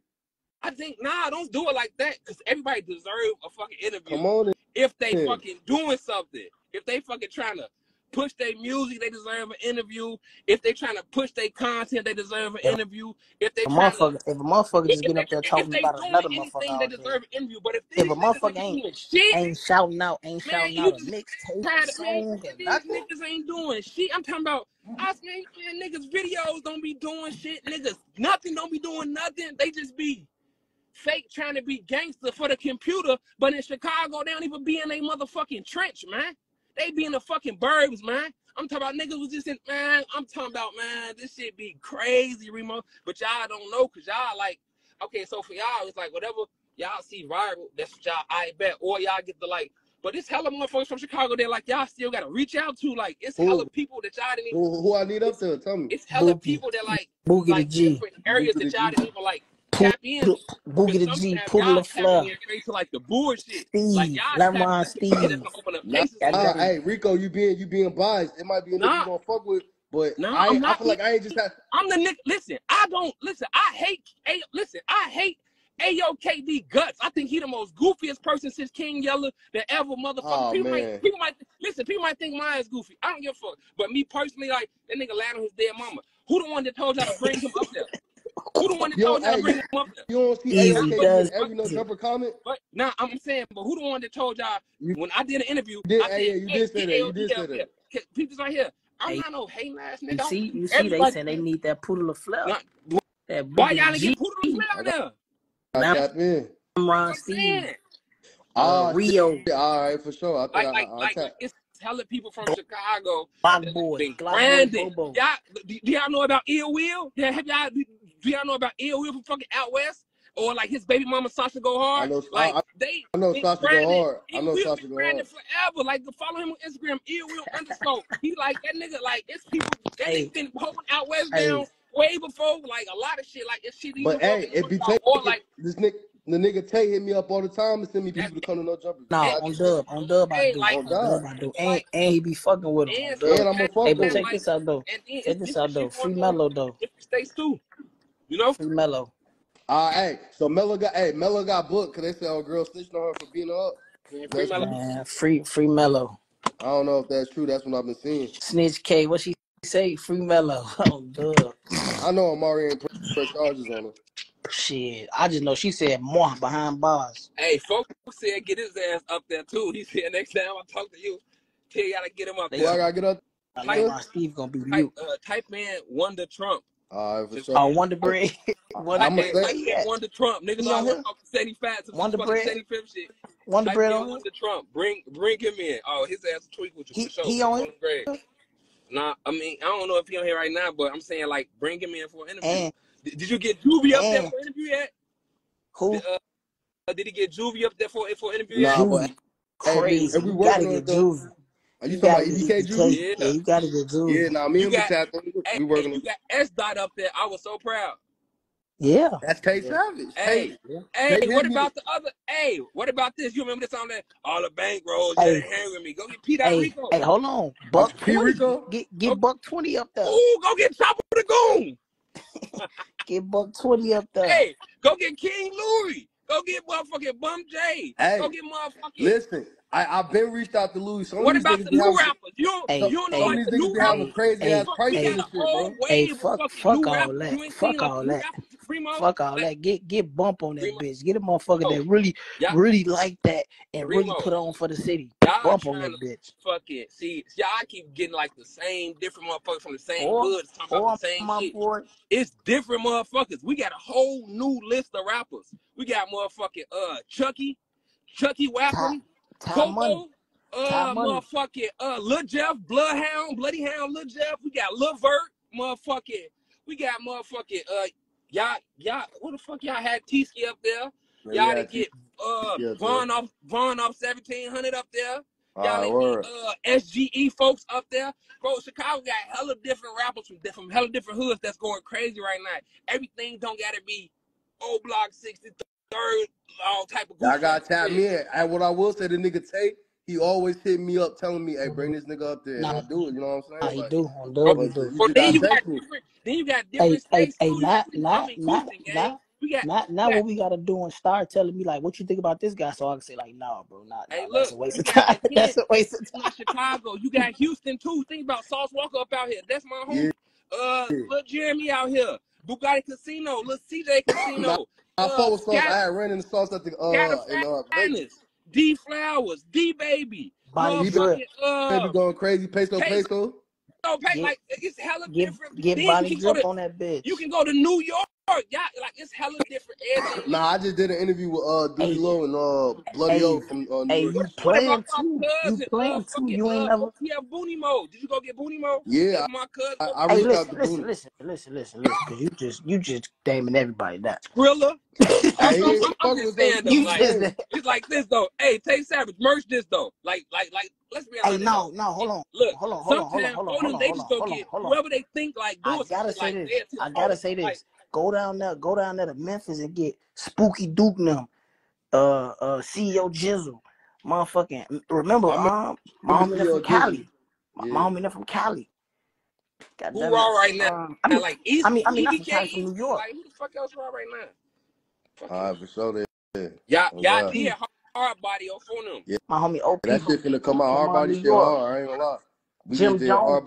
I think nah, don't do it like that because everybody deserve a fucking interview. Come on, in. if they fucking doing something, if they fucking trying to push their music, they deserve an interview. If they trying to push their content, they deserve an Yeah. interview. If they a trying to motherfucker, if a motherfucker just getting up there talking about another motherfucker they deserve an interview. But if if a motherfucker ain't shit, ain't shouting out, ain't man, shouting out a mixtape, tired of man. song, These niggas ain't doing shit. I'm talking about. I mean, man, niggas videos don't be doing shit. Niggas nothing don't be doing nothing. They just be fake trying to be gangster for the computer, but in Chicago, they don't even be in a motherfucking trench, man. They be in the fucking burbs, man. I'm talking about niggas was just in, man. I'm talking about, man, this shit be crazy, Riemoh. But y'all don't know, cause y'all like, okay, so for y'all, it's like whatever y'all see viral, that's what y'all, I bet, or y'all get the like. But it's hella motherfuckers from Chicago that like y'all still gotta reach out to. Like it's hella Who? people that y'all didn't even. Who, who I need up to? Tell me. it's hella Boogie, people that like Boogie the like G, different areas Boogie that y'all didn't even like Poodle, tap into. Boogie the G, have Poodle y'all tapping LaFleur, in straight to like the bullshit. Like Steve, y'all tapping Lemon into shit that's Steve, gonna open up Nah, cases that and shit. hey Rico, you being you being biased. It might be a nigga you Nah, don't fuck with, but nah, I I'm ain't, I not. feel like I ain't just had. I'm the nigga. Listen, I don't listen. I hate. A, listen, I hate AOKD guts. I think he the most goofiest person since King Yella that ever motherfucker. Oh People might, man, people might listen. People might think mine is goofy. I don't give a fuck. But me personally, like that nigga lied on his dead mama. Who the one that told y'all to bring him up there? Who the one that yo, told y'all hey, bring you him up there? you don't see That's Easy what. AOK does getting every no it. jumper comment? But now I'm saying, but who the one that told y'all when I did an interview? did, I hey, yeah, you did say that. You did say that. People's right here. I'm Hey, not no hating ass you nigga. I'm- see, you see, they saying they need that Poodle LaFleur, Not, that why y'all the didn't get G, Poodle the I Flare got, there? I Lemon tap in. Ron I'm Steve, saying. uh, Ah. Rio, All right, for sure. I think Like, I, like, I, I like, tap. like, it's hella people from Chicago Block that Boy, been Block Boy Y'all, do, do y'all know about Ill Will? Yeah, have y'all, do, do y'all know about Ill Will from fucking out west? Or like his baby mama Sasha Go Hard? I Hard? know, Like I, they I know been Sasha go hard. I know Sasha been go hard. forever. Like follow him on Instagram, Ill Will underscore. He like that nigga. Like it's people that Hey, been holding out west hey, down way before. Like a lot of shit. Like it's shit even But more hey, than if you North take Or like this nigga, the nigga Tay hit me up all the time and send me people to come to no jumpers. no, And, I on just Dub, on Dub I do, like, on on God. Dub I do, and like, and he be fucking with him on and And I'm gonna sometimes, fuck Hey, but with check this out though. and then Check this out though. Free on Mello in though. different states too. You know? Free Mello. All right, so Melo got hey Melo got booked because they said oh girl snitched on her for beating her up. Man, free That's Mello. Man, free free Mello. I don't know if that's true. That's what I've been seeing. Snitch K, what she say? Free Mello. [LAUGHS] Oh Dub. I know Amari ain't press charges on her. Shit. I just know she said more behind bars. Hey, folks said get his ass up there too. He said next time I talk to you, tell you gotta get him up They Who I gotta get up I Type, know there? my Steve gonna be type, mute. uh, type in Wonder Trump. All right, for Just sure. Oh, Wonder Bread. [LAUGHS] Wonder I'm gonna hey, Bread, say where type he in at? Wonder Trump. Niggas He always on want here? to talk 75 Wonder Bread? 75 shit. Wonder Bread on? Wonder Trump. Bring bring him in. Oh, his ass will tweak with you for sure. he Put on you here? on grade. Nah, I mean, I don't know if he on here right now, but I'm saying like bring him in for an interview. And Did, did you get Juvie up there for an interview yet? who? Did, uh, did he get Juvie up there for for an interview yet? nah, but Juvie. hey, we Crazy. we You gotta get it. Juvie. Are you You talking gotta about get EBK EBK. Yeah, Yeah. you gotta get Yeah, now nah, me You and him got tapped in. hey, We hey, working you got S dot up there. I was so proud. Yeah. That's Tay Yeah. Savage. Hey, Tay, Yeah. hey, what hit me. about the other? Hey, what about this? You remember this on that? All the bankrolls, Hey, yeah, they hang with me. Go get Pete out hey, Rico. hey, hold on. Buck P 20. Rico. Get get Go, Buck 20 up there. ooh, go get Chopper the Goon. [LAUGHS] Get Buck 20 up there. Hey, go get King Louie. Go get motherfucking Bump J. Hey, Go Hey, get motherfucking. listen. I I've been reached out to Louie. Some of What about the new having rappers? You don't, Hey, you don't know like these the new be rappers? having hey, crazy hey, ass Fuck, we hey, got and a shit, bro. hey, wave of fuck, fuck all rappers. that. Fuck seen like all that. Fuck all that. Get get bump on that Primo, bitch. Get a motherfucker that oh, really, y'all, really like that and really put on for the city. y'all Bump on that to bitch. fucking see. Y'all keep getting like the same different motherfuckers from the same Or hoods talking about the same shit. boy It's different motherfuckers. We got a whole new list of rappers. We got motherfucking uh Chucky, Chucky Ty Wapham, Ty Money. Uh Money. motherfucking uh Lil Jeff, Bloodhound, Bloody Hound, Lil Jeff. We got Lil Vert, motherfucking. We got motherfucking uh y'all y'all what the fuck y'all had T-Ski up there? Y'all yeah, didn't get uh yeah. Vonoff Vaughn off 1700 up there. Y'all All right, didn't get uh SGE folks up there. Bro, Chicago got hella different rappers from different hella different hoods that's going crazy right now. Everything don't gotta be O Block 63rd, all type of I got ass tap me in. And what I will say, the nigga Tate, he always hit me up telling me, hey, bring this nigga up there. And Nah, I do it, you know what I'm nah, saying? he Like, do on Oh, dub, he do. you Well, just then you gotta got text me. different. Then you got Hey, different hey, states hey, too. You not, see, not, not, not, We got, not, we not got. what we gotta do and start telling me like what you think about this guy, so I can say like, nah, bro, nah, Hey, nah, that's [LAUGHS] a waste of time. That's a waste of time. Chicago. You got Houston too. Think about Sauce Walker up out here. That's my Yeah. homie. Uh, little Jeremy out here. Bugatti Casino. Little CJ Casino. I Uh, fought with Sauce. I Scatter, had ran into Sauce at the Scatter uh in uh Vegas. D Flowers. D Baby. Body D drip, Motherfucking baby uh, going crazy, peso Peso. peso. No, pay, get, like it's hella get, different. get Then body can go drip on that bitch. you can go to New York. Yeah, like it's hella different. Everything. Nah, I just did an interview with uh Doody Hey, Low and uh Bloody hey, O from uh, New hey, York. you What, what playing about my too? You? Uh, playing too? fucking You ain't uh, never. OTF Boonie Mo. Did you go get Boonie Mo? Yeah, my cousin. I, I Hey, reached listen, out to listen, Booney. listen, listen, listen, listen, because you just, you just damning everybody that. Skrilla. I'm, Hey, I'm, I'm, I'm just with us. saying though, you like just, it's like this though. Hey, Tay Savage, merch this though. Like, like, like. Let's be hey, honest no, no, hold on, Look, hold on, hold on, hold on, sometimes hold on, hold on, they hold just on, go get whoever they think like I doing some gotta say this. they to the I gotta say this. Go down there, go down there to Memphis and get Spooky Duke and them, uh, uh, CEO Jizzle, motherfucking. Remember, I remember, um, my homie there from Cali, my, my Yeah. homie there from Cali. God who damn raw right now? Um, I mean, Like East, I mean, I mean, not from EBK from New York. Like who the fuck else raw right now? Fuck All you. right, for sure. There. Y'all, Oh y'all God. did hard, hard body off on them. Yeah, My homie OP that from, shit finna come out. Hard uh, body New shit hard. I ain't gonna lie. We Jim did Jones.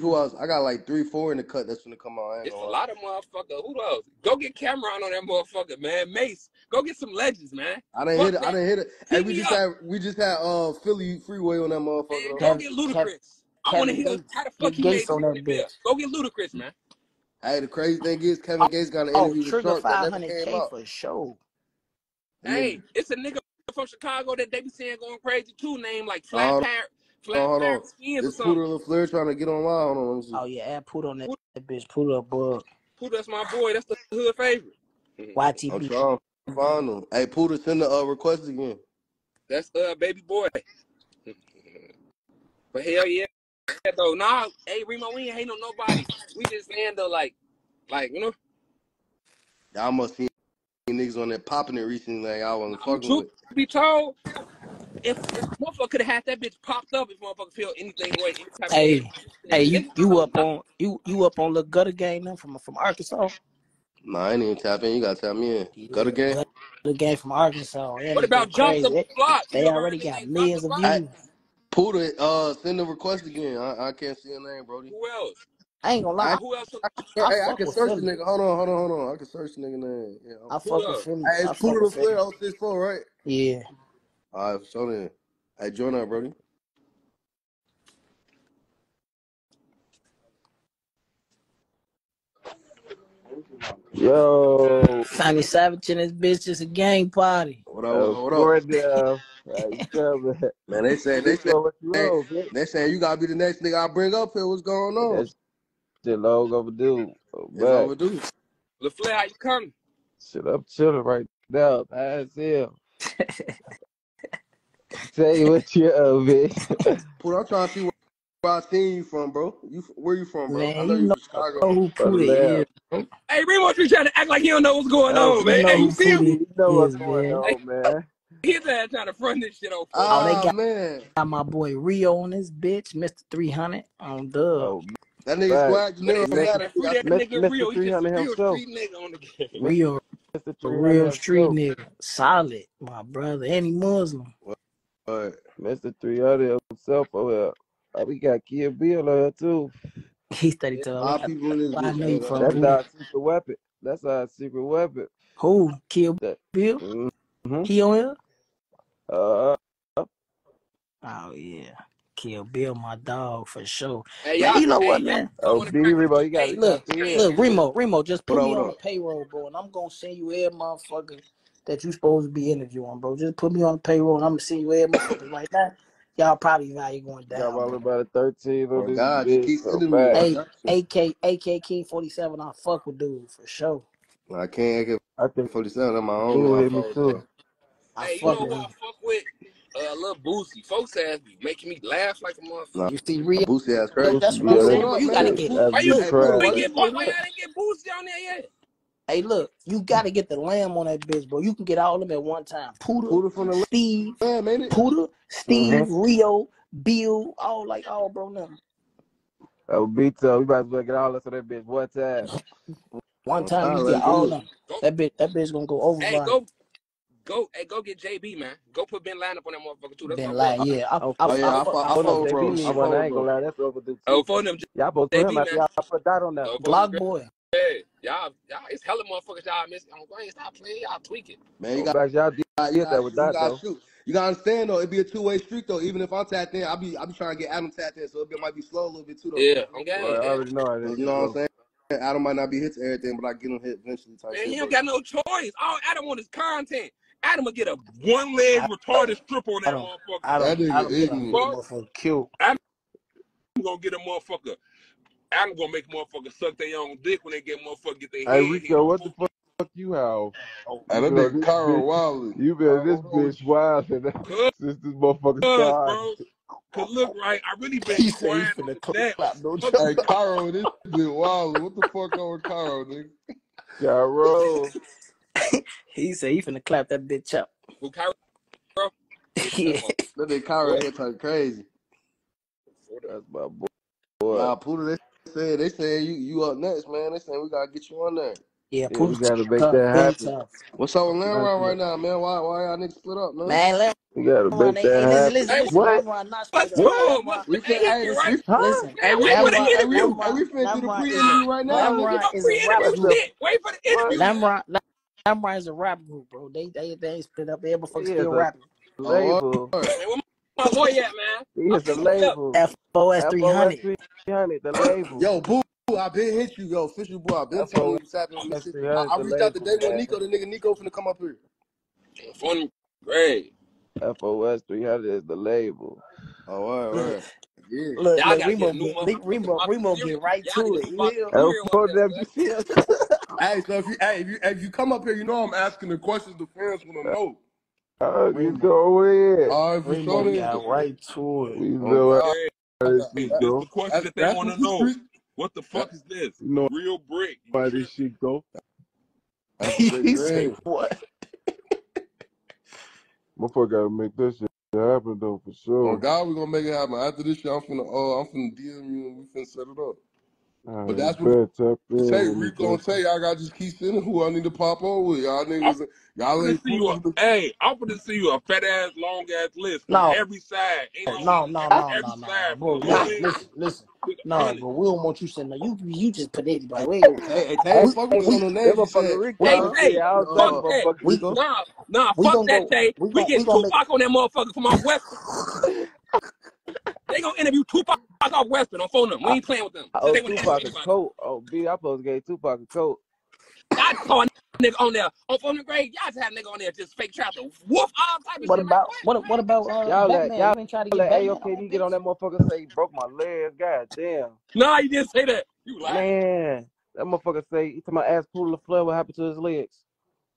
Who else? I got like three, four in the cut that's finna come out. I ain't It's a lot of motherfuckers. Who else? Go get Cam'ron on that motherfucker, man. Mase. Go get some legends, man. I didn't Fuck hit it. I didn't hit it. Hey, we just up. had we just had uh Philly freeway on that motherfucker And though. go get Kev, Ludacris. I want to Kevin hear Gates. how the fuck he made on that bitch. Go get Ludacris, man. Hey, the crazy thing is Kevin Oh, Gates got an oh interview with Trigger Shark that came 500K out. for sure. And then Hey, it's a nigga from Chicago that they be saying going crazy too, named like uh, Flat hold Par on, Flat hold on. Pirate Skins or This something. Poodle LaFleur trying to get on live. Hold on, let me see. Oh yeah, add put on that, Who, that bitch. Put up, bug. who that's my boy. That's the hood favorite. YTP. I'm YTB. trying to find him. Hey, Poodle, send the uh, request again. That's uh baby boy. But hell yeah, though. Nah, hey Riemoh, we ain't hating on nobody. We just saying though, like, like you know, Y'all must see niggas on there popping it recently. Like y'all wasn't fucking truth with. be told, if if motherfucker could have had that bitch popped up, if motherfucker feel anything way, any type of Hey, hey, you you up on you you up on the gutter game now from from Arkansas? Nah, I ain't even tap in. You gotta tap me in. Yeah, Gutter game. gutter game from Arkansas. Yeah, What they about Jump the crazy. They, Block? You they already got millions of Block? Hey, views. Poodle, uh, send the request again. I, I can't see your name, Brody. Who else? I ain't gonna lie, I, I, Who else? I, I hey, I fuck can with search the nigga. Hold on, hold on, hold on. I can search the nigga name. Yeah, I on. Who fuck with else? Philly. Hey, I it's fuck Poodle with Philly. LaFleur 064, right? Yeah. All right, so then. Hey, join up, Brody. Yo, Sonny Savage and his bitch just a gang party. What up, what up, what up? Ford down. How you coming? Man, they say, they Big say, bro, what you they, on, they saying you gotta be the next nigga I bring up here. What's going on? That shit long overdue. I'm It's back. overdue. LaFleur, how you coming? Shit, I'm chilling right now. High as [LAUGHS] hell. Tell you what you on, bitch. [LAUGHS] Poodle, I'm trying to see where, where I seen you from, bro. You, where you from, bro? I Man, know you you know, from Chicago. know who For the Puda is, lab. bro. Hey, Riemoh, you trying to act like he don't know what's going Oh, on, man. know Hey, you who see him? You know what's is, going man. on, man. He's there trying to front this shit on folks. Oh, they Ah, got, man. got my boy Rio on this bitch, Mr. 300 on dub. Oh, That nigga back. Swag But they Janero from say, free that nigga Mr. real. He just a real himself. street nigga on the game. Rio, Mr. a real street himself. nigga. Solid, my brother. Any he Muslim. Alright. Mr. 300 himself. Oh, yeah. Oh, we got Kid Bill on here, too. He studied Yeah. to A a lot of lot. people in this I bitch. know I you ain't gonna from That's to our secret weapon. That's our secret weapon. Who? Kill That. Bill? Mm-hmm. He on here? Uh, Oh yeah. Kill Bill, my dog, for sure. Hey, Man, y'all, know hey, what, man? oh, want to B, crack you gotta Hey, Look, tap hey, in. look, Riemoh, Riemoh, just put What me what on the payroll, bro, and I'm gonna send you every motherfucker that you supposed to be interviewing, bro. Just put me on the payroll, and I'm gonna see you every motherfucker right now. Y'all probably value going down, my bro. little about a 13 on Oh, this God, you bitch. keep So sending me, bro. I back. Hey, got you. AK, AK King 47, I fuck with dude for sure. I can't get I think 47. on my own. Fool I hit me fuck with too. I hey, you fuck know with who I fuck with? Uh, little Boosie. Folks ass be making me laugh like a Nah, motherfucker. You see Rio, Boosie ass crazy. that's what I'm yeah, Poodle, that's, what saying, bro. You gotta that's, get that's Why be you, Hey, why Poodle, you crazy. why you, get, why why, you y'all didn't get Boosie on there yet? Hey, look, you gotta get the lamb on that bitch, bro. You can get all of them at one time. Puda, Puda from the Steve, lamb, ain't it? Puda, Steve, Mm-hmm. Rio, Bill, all like all bro now. That would be tough. We about to get all this on that bitch one time. One Oh, time you get all of them. That bitch, that bitch gonna go over Hey, go, go, hey, go get JB, man. Go put Ben Line up on that motherfucker too. That's Ben my. Line. Yeah, I, Oh, I, Oh yeah, I, I, fuck- fo- I, I fuck Hold follow up, with bro. JB bro. I need one. follow I ain't gonna lie, that's overdue. Oh, for them, Y'all supposed to put him JB, after man. y'all put that on there. Oh, Block boy. Hey, y'all, y'all, it's hella motherfuckers y'all miss. I'm going, to stop playing, y'all it. Man, you got back, y'all did you get that got with that though. shoot. You gotta understand though, it'd be a two way street though. Even if I'm tapped in, I'll be I'll be trying to get Adam tapped in, so it might be slow a little bit too though. Yeah, I'm Well, game. I Yeah. already know how that But you know what I'm saying? Adam might not be hit to everything, but I get him hit eventually type Man, shit. he don't But got no choice. All Adam want is content. Adam will get a one leg retarded strip on I that don't, motherfucker. I that don't, I nigga don't get a ignorant. get a Fuck, motherfucker killed. Adam gonna get a motherfucker. Adam gonna make motherfuckers suck their own dick when they get motherfuckers get their Hey head hit. Rico, what the fuck, fuck you have? Oh, Hey, You that been on nigga this Cairo bitch. Wildly. You been this don't know what bitch wild since Cuz, since this motherfucker cuz, started. Cause look, right, I really been he say he quiet on finna the net. clap no Fuck, joke. Hey, Cairo, this bit Wildly. What the fuck on with Cairo, nigga? Cairo. [LAUGHS] he say he finna clap that bitch up. who Kyrie, bro? [LAUGHS] yeah. That nigga Kyra here talking crazy. That's my boy. boy. Nah, Puda, they said they said you you up next, man. They saying we gotta get you on there. Yeah, Yeah, we gotta make tough, that happen. tough. What's up with That's Lamron right it. now, man? Why why y'all niggas split up, man? Man, Lam- We gotta Lamron, make hey, hey, that listen, happen. listen, Hey, listen. What? Lamron not what's split up. wrong? What? We Hey, fin hey, right? we listen. hey, wait for the finna, interview. hey, we finna do the Lamron is a pre-interview right now, nigga. Lamron is a rap group. Wait for the interview. Lamron, Lamron is a rap group, bro. They they they split up. Every motherfucker He still rapping. label. Oh, Man, my lawyer at, man? He I'm is a finna pull up. label. FOS FOS 300. 300, the label. Yo, boo, I been hit you, yo, official boy. I been telling you what's happening with I, I reached out today label, with. Nico. The nigga Nico finna come up here. Fun, great. FOS 300 is the label. Oh, word, Look, word. [LAUGHS] Yeah. look, Y'all look. get Riemoh a get. Riemoh Riemoh get right to it. a new You box hear? of Hey, cereal before up there, that, son. you see Hey, so if you hey if you if you come up here, you know I'm asking the questions the fans wanna know. Oh, you Riemoh go in. All right, for sure Riemoh then. got right to it. We Oh know God, how Great. this Hey, shit go. the question that's, that they that's want what to the know. street. What the That, fuck is this? You know Real brick. You how hear this shit go. [LAUGHS] that's a big he say thing. what? Motherfucker gotta make this shit happen though for Oh sure. God, we gonna make it happen. After this shit, I'm finna uh I'm finna DM you and we finna set it up. All But right, that's what bet tap in Tay when it Rico and does. Y'all gotta just keep sending who I need to pop on with. Y'all I'm niggas y'all gonna ain't see you. A, proving hey, I'm gonna see you a fat ass, long ass list from No, every side. Ain't no no, no, every no, every no, no, side from bro. Listen, women listen, listen. to the No, honey. bro. We don't want you saying that. You you just put anybody. Hey, We ain't hey, hey, Tay Hey, ain't we fuck hey, with we on no that names. He said, motherfucker Rico Hey, uh, just said hey, outside fuck uh, that. motherfucker we Rico. Nah, nah, we fuck gonna that, go. Tay. We We gonna we getting gonna make. Tupac on that motherfucker from off Western. They gonna interview Tupac off Western on phone them. We I, ain't playing with them. I Since owe they want to interview Tupac a anybody. coat. Oh, B, I supposed to get Tupac a coat. I saw a nigga on there on phone the grade. Y'all just had a nigga on there just fake trap to woof all type of What shit. Like about what? what what about uh Y'all let y'all You ain't trying to get let Batman AOKD that get on that motherfucker say he broke my leg. God damn. Nah, you didn't say that. You lying. Man, that motherfucker say he told my ass pool the flood. What happened to his legs?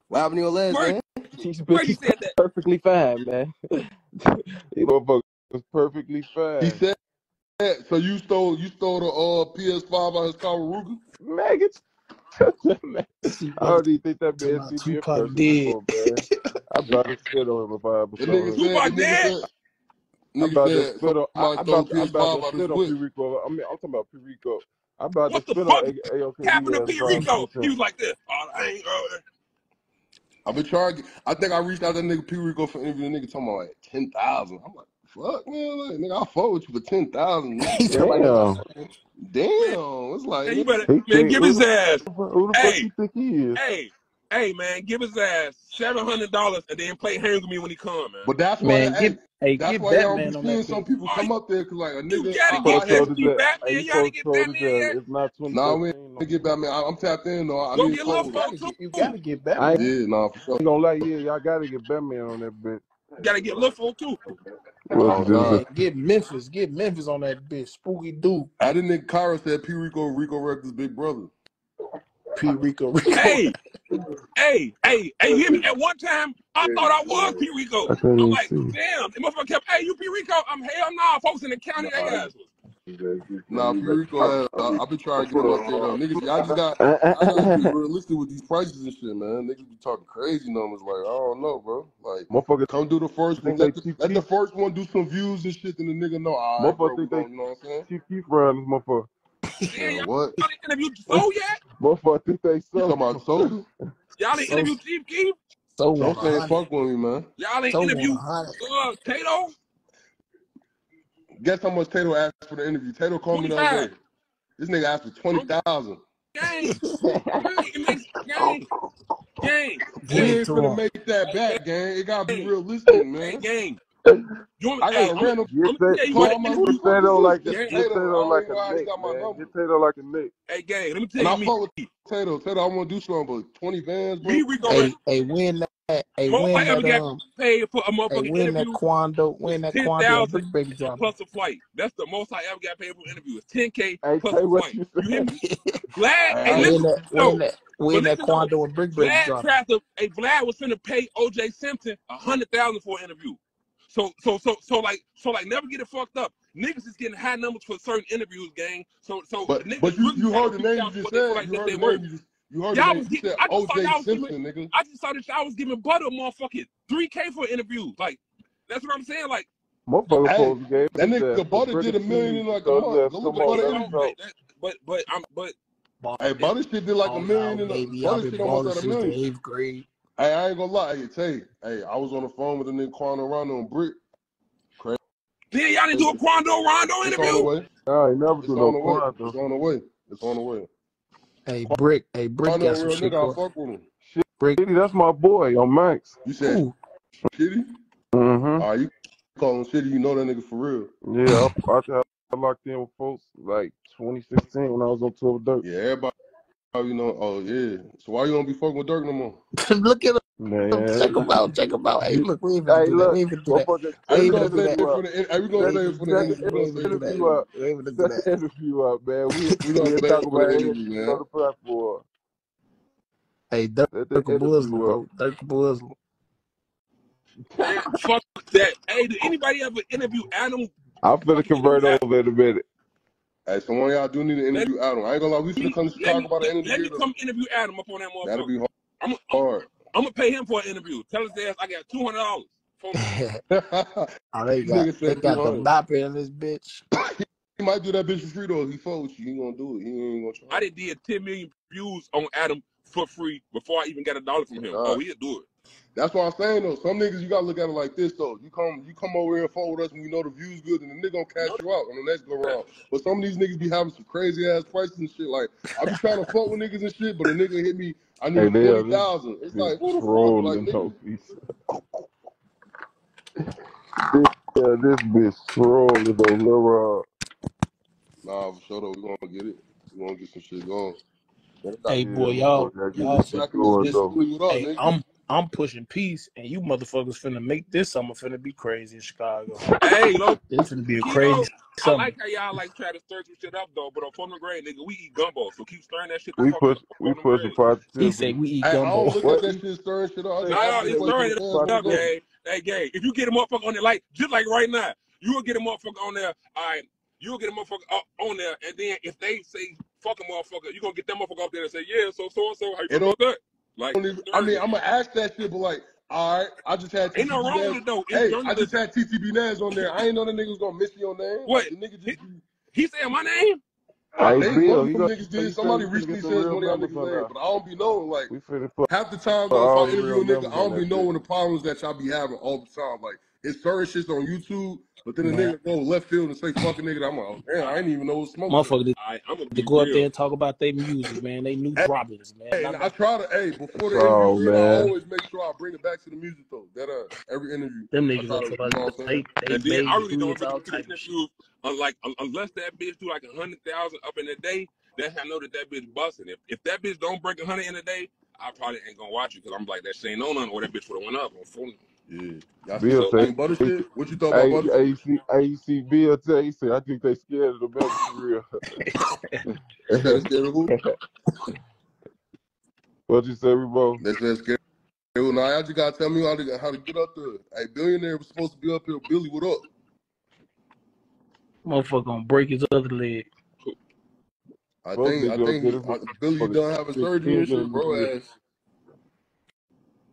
what happened to your legs, Where man? These [LAUGHS] where he bitches said that? perfectly fine, man. [LAUGHS] These motherfuckers was perfectly fine. He fine. said that. So you stole you stole the uh PS5 out his car Ruger? Maggots. Man, See, I don't even think that talking man about see me in Tupac person dead. before, man. [LAUGHS] I'm about to spit on him if I ever The saw nigga him. said the Tupac nigga dead? said I'm nigga about to said spit on. I, somebody I'm stole about. To, I'm PS5 about to his spit on whip. P Rico. I mean, I'm talking about P Rico. I'm about What to the spit fuck on A- happened to AOKD ass P if Rico? He him. was like this. Oh, I ain't, uh, I've been trying. I think I reached out to that nigga P Rico for interview. The nigga talking about like ten thousand. I'm like, fuck man, like, nigga, I'll fuck with you for ten thousand, nigga. he said, "Right now, Damn. Damn, it's like man, you better He man think give his ass. who the fuck Hey, you think he is? hey, hey, man, give his ass seven hundred dollars and then play hang with me when he come, man. but that's man, hey, get hey that's get why y'all be on seeing that some bitch." people Oh, come up there because like a nigga. you gotta I, You get I supposed to hit. told you Batman. Hey, you gotta get told his Batman It's not twenty. Nah, we 2013 no ain't get more. Batman. I, I'm tapped in though. I Go need a get Lil. You gotta Folk get you gotta get I Batman. Yeah, nah, for sure. gonna lie, yeah, y'all gotta get Batman on that bitch. You gotta get Lil Folk too. What Oh you. Man, get Memphis, get Memphis on that bitch. Spooky Doo, I didn't think Kyra said P Rico Rico Rector's big brother. P Rico Rico. Hey, hey, hey, hey, you hear me? At one time, I thought I was P Rico. I am like, see. damn, the motherfucker kept, hey, you P Rico? I'm hell nah, folks in the county, they guys was man. You Nah, feel me? Puerto Like, I, has, I I, mean, I've been trying to get him up there. Niggas, y'all just got, y'all gotta be [LAUGHS] realistic with these prices and shit, man. Niggas be talking crazy numbers. Like, I don't know, bro. Like, motherfuckers come do the first one. Let the, let the first one do some views and shit, then the nigga know, all right, bro, Motherfuckers we think they going, you know what I'm saying? cheap cheap around this motherfucker. [LAUGHS] Damn, Man, y'all, what? y'all ain't interviewed [LAUGHS] So yet? Motherfucker think they You so. talking about Sosa? Y'all ain't So interviewed Chief Keef? so want Sosa a ain't fuck with me, man. Y'all ain't So want interviewed uh Tato? Guess how much Tato asked for the interview? Tato called me the other day. This nigga asked for twenty thousand. Gang. Gang. Gang. Gang. We Give it ain't to finna make that back, gang. It gotta be realistic, man. gang. You want I got a I'm random Get I'm that, gonna tell you get, call my interview get fuck that this on like a, this gang. Tato. that I on don't like a know how he neck, got my man. number. Get that on like a neck. Hey gang, let me tell And you I me. fuck with Tato. Tato, I wanna do something, but twenty bands, bro. Me Rico Hey, Rap. hey, win that. Hey, Most I win ever that. got Um. paid for a Hey, motherfucking win that interview Quando. was Win that ten Quando thousand Brick Baby drop. plus a flight. That's the most I ever got paid for an interview. It's ten K Hey, plus say a what flight. you You hear said. me? Glad [LAUGHS] Hey, hey win listen that. Win no, that. but Win that listen though. Quando and Brick Baby Vlad drop. tried to hey Vlad was finna pay OJ Simpson a hundred thousand for an interview. So so so so like so like never get it fucked up. Niggas is getting high numbers for certain interviews, gang. So so but niggas but you really you trying heard the reach name out you what just they feel said. like You that's heard their the worth. name you just you heard the Y'all was You getting said I just saw OJ y'all was giving Simpson, nigga. I just saw that y'all was giving butter motherfucking three K for interviews. Like that's what I'm saying. Like Motherfucker Hey, supposed that nigga some Butter did a million in like a month. there's Go some look but at Butter hey, motherfucking no, interview. hey, talk. that, but but I'm but Hey, Butter shit did like a oh, million in a baby. I've Butter shit almost balling at a million. eighth grade. Hey, I ain't gonna lie. Hey, Tay. Hey, I was on the phone with a nigga Quando Rondo and Brick. Crazy. then y'all didn't do a Quando Rondo It's on the interview. way. I ain't never It's do on no the way. It's quantum. on the way. It's on the way. Hey, Brick. Hey, Brick Quando got a some real shit nigga. I going. fuck with him. Brick. Shitty, that's my boy on Max. You said Who? shitty? Mm-hmm. All right, you call him shitty. You know that nigga for real. Yeah, I, I, I locked in with folks like 2016 when I was on tour with Durk. Yeah, everybody. You know. Oh yeah. So why you don't be fucking with Durk no more? [LAUGHS] Look at him. Check Man, him out. Check him out. Hey, look, we ain't finna hey, do that. look, We ain't do that. We Hey, we ain't set finna gonna do that. it interview for up. the. end- Hey, we We gonna ain't save it finna for do that. interview. We We gonna ain't do it for that. the interview interview. up. We ain't finna do that. interview up, man. We [LAUGHS] We we gonna talk it for the about interview, on the platform. Hey, Durk Set the interview bro. Durk a Muslim. [LAUGHS] Fuck that. Hey, did anybody ever interview Adam? I'm finna convert over in a minute. Hey, so one of y'all do need to Let interview Adam. I ain't gonna lie. We finna me come to let Chicago me by the let, end of the let me come interview Adam up on that motherfucker. That'll motherfucker. be I'm I'm, hard. I'm gonna pay him for an interview. Tell his ass I got two hundred dollars. [LAUGHS] [LAUGHS] Oh, they got they got the hundred. in this bitch. [COUGHS] He might do that bitch for free though. He fuck with you, he gonna do it. He ain't gonna I try. did did ten million views on Adam for free before I even got a dollar from him. Oh, he'll do it. That's what I'm saying though. Some niggas you gotta look at it like this though. You come you come over here and fuck with us when we know the views good and the nigga gonna No, cash you out on the next go round. But some of these niggas be having some crazy ass prices and shit. Like I be trying to fuck with niggas and shit, but a nigga hit me, I need there, twenty this thousand. It's like, what the fuck? Like trolling nigga, on piece. Yeah, this bitch trolling on Lil Rod. Uh, nah, for sure though, we gonna get it. We gonna get some shit going. Man, they Hey, Yeah, boy, y'all, gotta get y'all this niggas finna shit jacking this going bitch. this. though. Billy, what up, Hey, nigga? I'm I'm pushing peace, and you motherfuckers finna make this summer finna be crazy in Chicago. hey, [LAUGHS] low This finna be a key crazy though. I summer. like how y'all like try to stir some shit up though, but on Fulton Grade, nigga, we eat gumbo, so keep stirring that shit the We fuck push, up. we Fulton pushing Grade. He say positivity. we eat Hey, I gumbo. don't look What at that you shit stirring shit up. I just No, ask no, the it's Positivity, stirring and it fans up, to gang. Hey, gang, if you get a motherfucker on there, like just like right now, you will get a motherfucker on there. All right, you will get a motherfucker up on there, and then if they say fuck a motherfucker, you gonna get that motherfucker up there and say yeah, so so and so, how you It feel about that? Like don't even, I mean. I'm gonna ask that shit, but like, all right, I just had Ain't no TTB wrong with it though. Hey, I just had TTB Naz on there. I ain't know the nigga was gonna miss your name. What? Like the nigga He, just be. he said my name? I Hey, think one Bill, of he them got. niggas did. said Somebody recently get some says real one of y'all niggas' name, but I don't be knowing. Like We half the time though, if I interview a nigga, I don't be knowing the problems that y'all be having all the time. Like it's certain shits on YouTube, but then the Man, nigga go left field and say fucking nigga. I'm like, man, I Alright, ain't even know what smoke that. motherfucker need I'm gonna to be go up there and talk about their music, man. They new Hey, droppings, man. Hey, and I try to, hey, before That's the interview all, end, I always make sure I bring it back to the music though. That uh, every interview, them niggas try up to, for like I'm they they And then I really don't hits, really all get type of shit. unlike unless that bitch do like a hundred thousand up in a day. That's how I know that that bitch busting. If if that bitch don't break a hundred in a day, I probably ain't gonna watch it because I'm like that shit ain't on nothing or that bitch would have went up on phone. Yeah, y'all see Bill So say, Butter shit? What you thought about hey, Butter hey, shit? you see, hey, you see Bill tell he said, I think they scared of the members for real. They [LAUGHS] said scared of who? [LAUGHS] what you say, Rebo? They said scared. of who? Now y'all just gotta tell me how to how to get up there. Hey, billionaire was supposed to be up here. Billy, what up? Motherfucker gonna break his other leg. I Fuck think I gonna think get he, his I, Billy motherfucker done having shit. surgery He and shit, bro. Ass.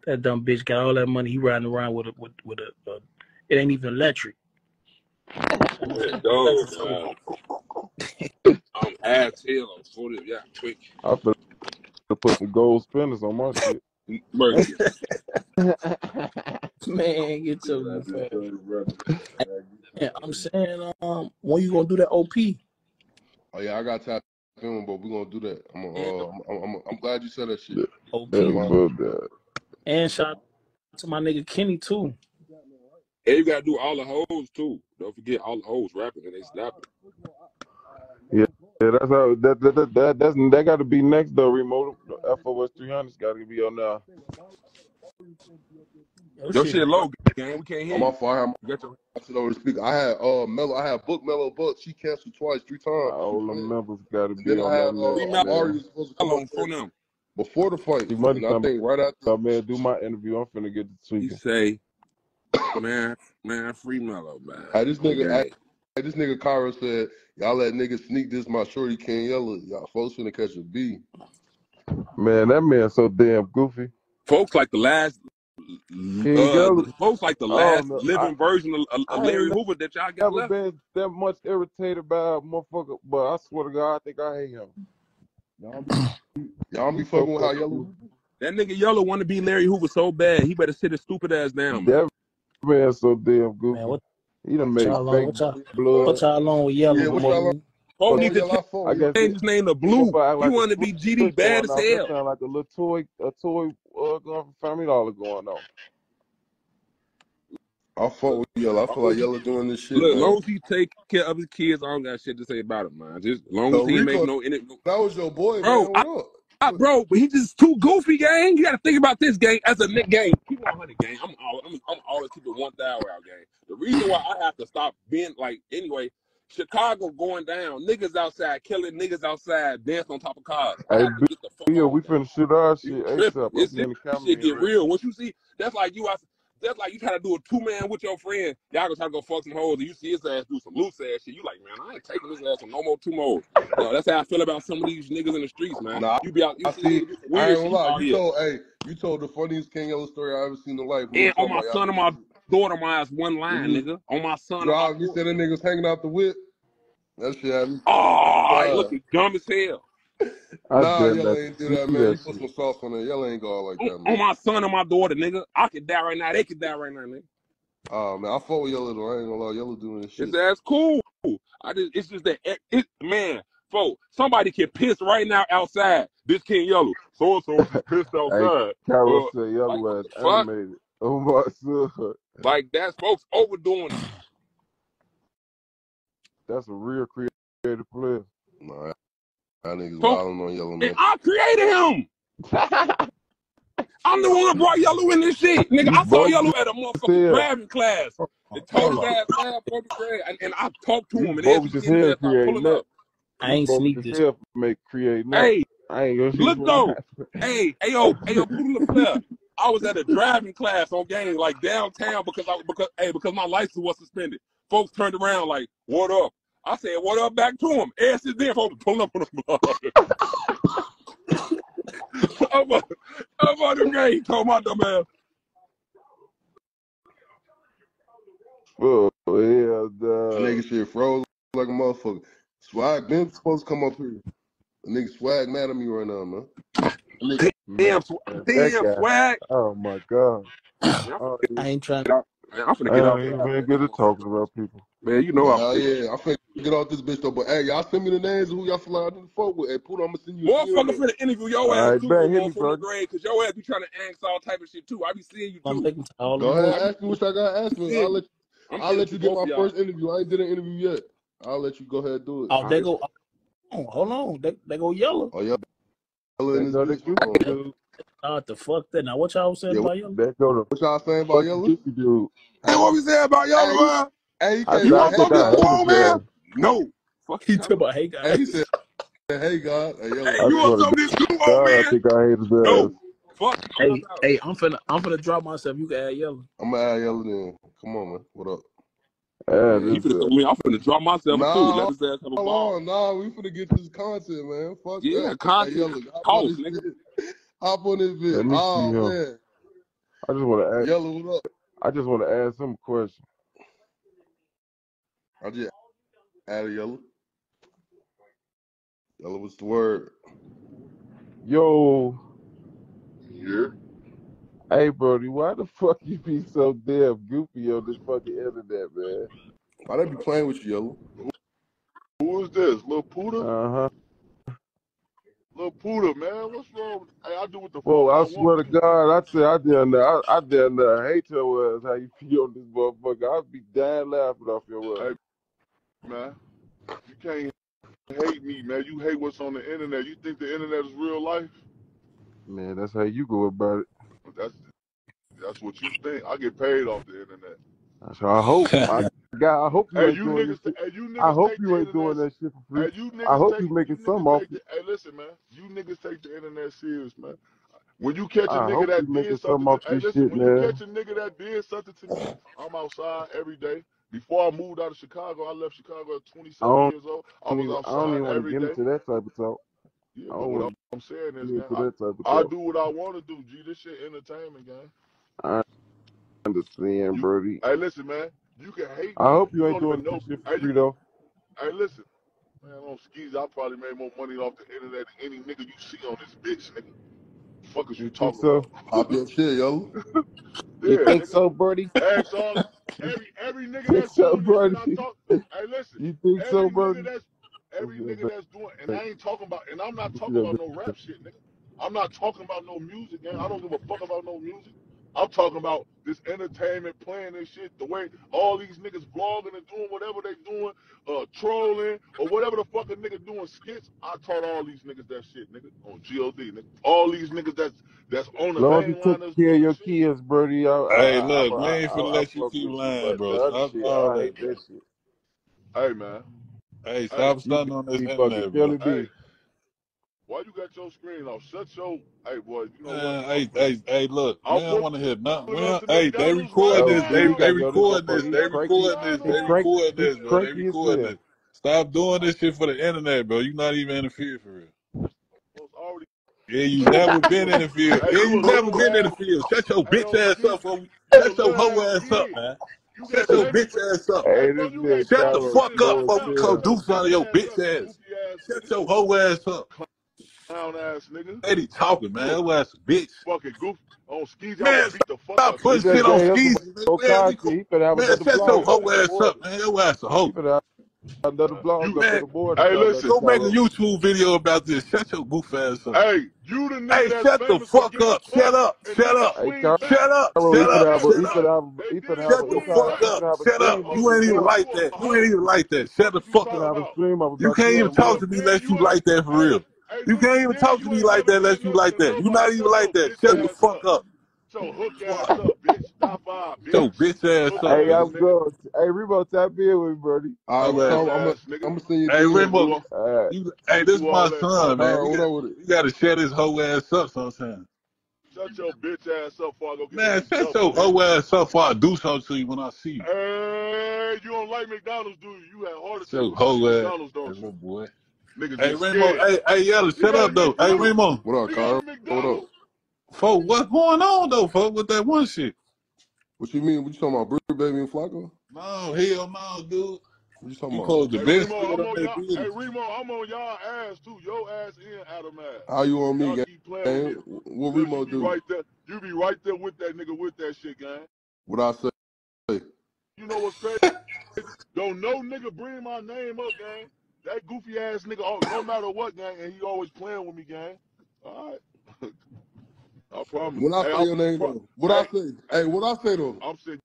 That dumb bitch got all that money. He riding around with a with with a. Uh, it ain't even electric. Man, dog, man. I'm ass hell on footage. Yeah, quick. I finna put some gold spinners on my shit. Mercy. [LAUGHS] Man, get your goof ass. Yeah, I'm saying, um, when you gonna do that OP? Oh yeah, I got tap in, but we gonna do that. I'm uh, I'm, I'm, I'm, I'm glad you said that shit. OP. That's Wow. about that. And shout out to my nigga Kenny too. And you gotta do all the hoes too. Don't forget all the hoes rapping and they snapping. Yeah, yeah, that's how that that that, that that's that got to be next though. Remote the FOS 300's got to be on now. Your Your shit shit low, gang. We can't hear I'm you. off fire. You got your I said over to speak. I had uh Mellow. I had booked Mellow Buck. She canceled twice, three times. All the played. members got to be then I on had that uh Free list, Mel- Amari was supposed to come on up phone there them. Before the fight, See, money and I think right after. come man, do my interview. I'm finna get the He tweaking. say, man, man, free mellow, man. Hey, this nigga, Okay. hey, this nigga Cairo said, "Y'all let niggas sneak this. My shorty can't yell it. Y'all folks finna catch a B." Man, that man so damn goofy. Folks like the last, uh, folks like the Oh last no, I living version of, of, I of ain't Larry Hoover that y'all got never left. been that much irritated by a motherfucker, but I swear to God, I think I hate him. Y'all be, y'all be fucking with how Yella. That nigga Yella want to be Larry Hoover so bad. He better sit his stupid ass down, man. That man so damn good. man, goofy. what He done made y'all on? fake What y'all blood. what y'all on with Yella? Yeah, what y'all on? Folks Oh need to Yella, I fuck I with. guess change his name to Blue. motherfucker act He want to be GD bad as. That hell. sound like a little toy, a toy uh, going for Family Dollar going on. I fuck with Yella. I feel like Yella doing this shit, Look, man. long as he take care of his kids, I don't got shit to say about him, man. Just long So as he ain't make Rico, no in it. that was your boy, Bro, man. Up? I, bro, but he just too goofy, gang. You got to think about this, gang. As a Nick gang, keep 100, gang. I'm all, I'm, I'm always keep it one thousand out, gang. The reason why I have to stop being like, anyway, Chicago going down, niggas outside killing niggas outside, dance on top of cars. I Hey, have to get the fuck Bill, on, we finna shoot our shit? ASAP. It's, getting the this camera shit get real. Once you see, that's like you out. That's like you try to do a two man with your friend. Y'all gonna try to go fuck some hoes, and you see his ass do some loose ass shit. You like, man, I ain't taking this ass on no more two more. Yo, that's how I feel about some of these niggas in the streets, man. Nah, You be out, you I see see. niggas do some I ain't gonna lie. You told, hey, you told the funniest King Yella story I ever seen in life. And mm-hmm. on my son and my daughter, mine's one When line, you nigga. On my son my you said that niggas hanging out the whip. That shit Oh, crying. looking dumb as hell. I Nah, dare Yella not ain't do see that, man. You put some sauce on it. Yella ain't go out like On, that, on my son and my daughter, nigga. I could die right now. They could die right now, nigga. Oh man, I fuck with Yella though. I ain't gonna lie, Yella doing this His shit. ass cool. I just it's just that it, it man, folks, somebody can piss right now outside. This King Yella. So and so [LAUGHS] just pissed Hey, outside. Carol Uh said Yella what ass fuck? animated. Oh my son. Like that's folks overdoing it. That's a real creative player. Nah, that niggas Folks wilding on Yella, man. I created him. I'm the one that brought Yella in this shit. Nigga, you I saw bogus Yella at a motherfucking driving class. It told his Hold on. ass down, fourth grade, and, and I talked to You him and asked him bogus to as get his hell ass creating up. I ain't bogus sneak as this. hell for make creating that. Hey, I ain't gonna look though. [LAUGHS] Hey, hey yo, hey yo, Poodle LaFleur. I was at a driving class on game like downtown because I because hey because my license was suspended. Folks turned around like, "What up?" I said, "What up?" Back to him. Ass is there, folks pulling up on the [LAUGHS] block. I'm on, I'm on the game. Told my dumb ass. Oh hell That no. nigga shit froze like a motherfucker. Swag been supposed to come up here. The nigga swag mad at me right now, man. That nigga, Man, Damn, sw- damn swag. Oh my god. I'm Oh, I ain't trying. out. Man, I'm finna I get out ain't there. even Man, good at talking about people. man you know but I'm hell sick. yeah, I finna get off this bitch though. But hey, y'all send me the names of who y'all feel like I need to fuck with. Hey, Poodle, I'm gonna send you Motherfucker finna interview your ass right, too man, hit me, from the grade, cause your ass be trying to ask all type of shit too. I be seeing you I'm too. all Go ahead, ask me what y'all got. Ask me. I'll let I'm I'll let you get my first interview. I ain't did an interview yet. I'll let you go ahead and do it. Oh, All they right. go. Oh, hold on. They, they go Yella. Oh yeah, Yella in That this the bitch. goofy Hold on. dude. Ah, the fuck that. Now, what y'all saying Yeah, about Yella? That go the what y'all saying about Yella? dude. Hey, Hey, what we say about Yella, man? hey, he I came You said I back. want to Hey, fuck think this I God. hate pool, his man? Ass. No. Fuck He you talk talking about about. hey Hey, he said, hey God, hey Yella Hey, you want swear to some of this glue God, on, I man? think I hate his. No. Fuck Hey, hey, I'm finna, I'm finna drop myself. You can add Yella. I'm gonna add Yella then. Come on, man. What up? Yeah, Yeah. He finna come in. I'm finna drop myself too. Nah, Let his ass have a hold ball. on. Nah, we finna get this content, man. Fuck Yeah, that. Hey, content Yella, hop on nigga. bit. [LAUGHS] Hop on this bit. let me Oh, him. man. I just want to ask. Yella, what up? I just want to ask him a question. I just added Yella. Yella, what's the word? Yo, Yeah. hey, Brody, why the fuck you be so damn goofy on this fucking internet, man? Why they be playing with you, Yella? Who is this? Lil Puda? Uh huh. Lil Puda, man. What's wrong? with- Hey, I do what the Well, fuck I I want. swear to God, I say I damn near, I, I damn near hate your ass. How you feel on this motherfucker? I'd be dying laughing off your ass. Hey, man. You can't hate me, man. You hate what's on the internet. You think the internet is real life? Man, that's how you go about it. That's that's what you think. I get paid off the internet. So I hope, [LAUGHS] I, God, I hope you Hey, ain't you doing this niggas, shit. hey, you I hope take you the ain't doing internet. that shit for free. Hey, you I niggas hope take you making you some niggas off take it. the. Hey, listen, man. You niggas take the internet serious, man. When you catch a I nigga hope you that making did some something to, off hey, this listen, shit, when you man. catch a nigga that did something to me, I'm outside every day. Before I moved out of Chicago, I left Chicago at 27 don't years old. I was even, I don't outside even want to every get day. into that type of talk. Yeah, I but don't what I'm saying is, get man, into I, that type of I talk. do what I want to do. G, this shit entertainment, gang. I understand, You, Brody. hey, listen, man. You can hate I me. hope you You ain't don't doing even know. shit for Hey, free though. hey, listen, man. On skis, I probably made more money off the internet than any nigga you see on this bitch, nigga. Fuck is you think talking so? about? Hop your shit, Yella. [LAUGHS] You yeah, think nigga. so, Brody? Ask all every every [LAUGHS] nigga Think that's so, doing this shit I Brody? talk. Hey, listen, You think so, every nigga Brody? that's every nigga that's doing, and I ain't talking about, and I'm not [LAUGHS] talking about no rap shit, nigga. I'm not talking about no music, man. I don't give a fuck about no music. I'm talking about this entertainment, playing this shit, the way all these niggas vlogging and doing whatever they doing, uh, trolling or whatever the fuck a nigga doing skits. I taught all these niggas that shit, nigga, on God, nigga. All these niggas that's that's on the long as you main take line that's care of your shit. kids, Brody, I I Hey, I, look, I, we ain't I, finna I let you keep lying, but bro. Stop all I that, hate bro. shit. Hey, man. Hey, Hey, stop You stunting on this be internet, bro. hey. Me. Why you got your screen off? Shut your. Hey, boy. You know what? Man, I'm hey, hey, hey, look, we I'm don't want to hear nothing. We don't, hey, they McDonald's right recording Oh this. They you now. they gotta. This recording this. Pulling motherfucker, he They up to cranky. recording this. They McDonald's. cranky. recording He this, bro. They cranky as recording hell. this. Stop doing this shit for the internet, bro. You not even in the field for real. Yeah, you never been in the field. Yeah, you you never been in the field. Shut your bitch ass up, for Shut your little hoe ass ass up, man. Shut your bitch ass up. Hey, Hey, this folks, you nigga got Shut the fuck up, shutting slow as before we come Shut hell. your do something bitch to your ass bitch ass. Shut your hoe ass up. Clown ass nigga. Lady talking, man. You a Your ass a bitch. fucking goof. On skis, Man, beat the fuck stop out putting shit on gave us some skis. Man, man, cool. He finna have Man, another shut your up hoe ass up, man. Your ass a He hoe. another blog You. Man, the morning Hey, listen. go make a YouTube video about this. Shut your goof ass up. Hey, you the nigga Hey, shut the fuck up. Shut up. Shut up. Hey, swing Cairo, back. Shut up. Shut up. finna have get a he Shut up. finna have a, They he finna didn't have a Shut the he swing finna, fuck up. finna have a Shut up. You ain't even like that. You ain't even like that. Shut the Fuck is you fuck He finna up. talking have a about? stream up You can't even talk to me then unless you you like that for real. Hey, You can't even talk to me like that unless you like that. You nobody. not even like that. Shut the fuck up. So hook ass up, [LAUGHS] bitch. Stop five, Shut your bitch. bitch ass up, Hey. I'm nigga. going. Hey, Riemoh, tap in with me, Brody. All right, Yo well, ass. Bitch. I'm gonna ass nigga. I'm gonna send you Hey, DM. Can't do Rainbow, all, All right. you, hey, this is my son, talking, man. Kyra, We what nigga. got, up with it? we got to shut his whole ass up sometimes. Shut your bitch ass up before I go get a Man, shut McDouble, your nigga. whole ass up before I do something to you when I see you. Hey, you don't like McDonald's, do you? You had heart Shut attack your when you see whole ass, McDonald's, don't little you? boy. Niggas Hey, Riemoh, hey, hey, Yella, shut up, though. Hey. Riemoh, What up, Carl? got Kyra? a What up? Folks, what's going on, though, folks, with that one shit? What you mean? What you talking about? Brew Baby and Flacco? No, hell no, dude. What you talking You about? to Hey Riemoh, I'm on on that y'all. Hey. Riemoh, I'm on y'all ass too. Your ass and Adam ass. How you on me, gang? keep playing with. What you Riemoh be do? right there. You be right there with that nigga with that shit, gang. What I say? You know what's crazy? Don't no nigga bring my name up, gang. That goofy ass nigga, oh, no matter what, gang, and he always playing with me, gang. All right. [LAUGHS] I promise. When I Hey, say I'm your name pro- though, what I say? hey, Hey, what I say though? I'm saying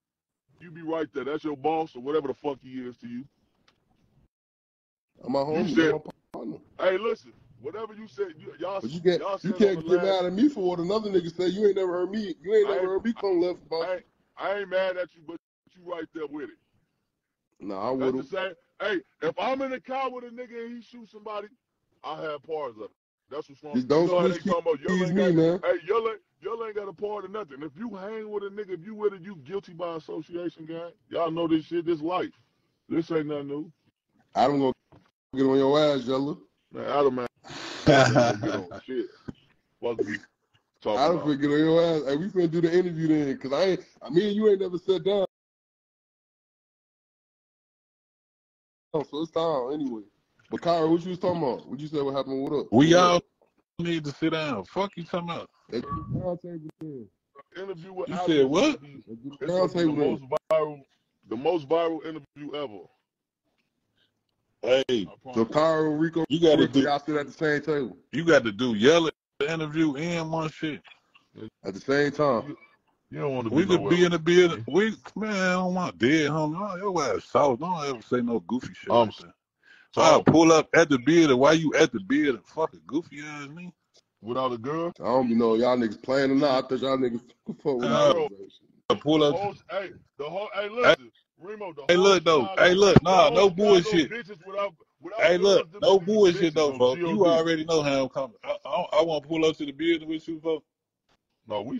you be right there. That's your boss or whatever the fuck he is to you. I'm my You homie. said, my partner. hey, listen, whatever you said, you, y'all But you can't you said can't get mad at me for what another nigga say. You ain't never heard me. You ain't I never ain't heard me come left about I ain't I ain't mad at you, but you right there with it. you. Nah, I would have. Same. Hey, if I'm in a car with a nigga and he shoots somebody, I have parts of it. That's what's wrong. Just You don't know how they switch talking about y'all keys ain't me, man. hey, y'all ain't y'all ain't got a part of nothing. If you hang with a nigga, if you with it, you guilty by association, gang. Y'all know this shit, this life. This ain't nothing new. Adam gonna get on your ass, Yella. Man, Adam man, ain't gonna get on shit. What you talking Adam about? finna get on your ass. Hey, we finna do the interview then, cause I ain't. I mean, you ain't never sat down, so it's time anyway. But Kyra, what you was talking about? What you said? What happened? What up? We What all up? need to sit down. Fuck you talking about? Let's the round. Interview with You Adam said what? gonna be Let's do the it's round the most viral the most viral interview ever. Hey, I So promise. Kyra, Rico, you got to do. y'all sit at the same table You got to do yell at the interview and one shit. at the same time. You, you don't want to We be could be in with the building. We man, I don't want dead homie. Oh, your ass soft. Don't ever say no goofy shit I'm like that. I'll pull up at the building. Why you at the building? Fucking goofy ass me. without a girl. I don't be know y'all niggas playing or not. I thought y'all niggas fuck with Uh, Bro, niggas. I'll pull up. whole hey, the whole hey Hey, listen, Riemoh, the hey, look though. Chicago, Hey, look. Nah, no bullshit. without without Hey, look. No bullshit though, on folks. You already know how I'm coming. I, I, I want to pull up to the building with you, folks. No, we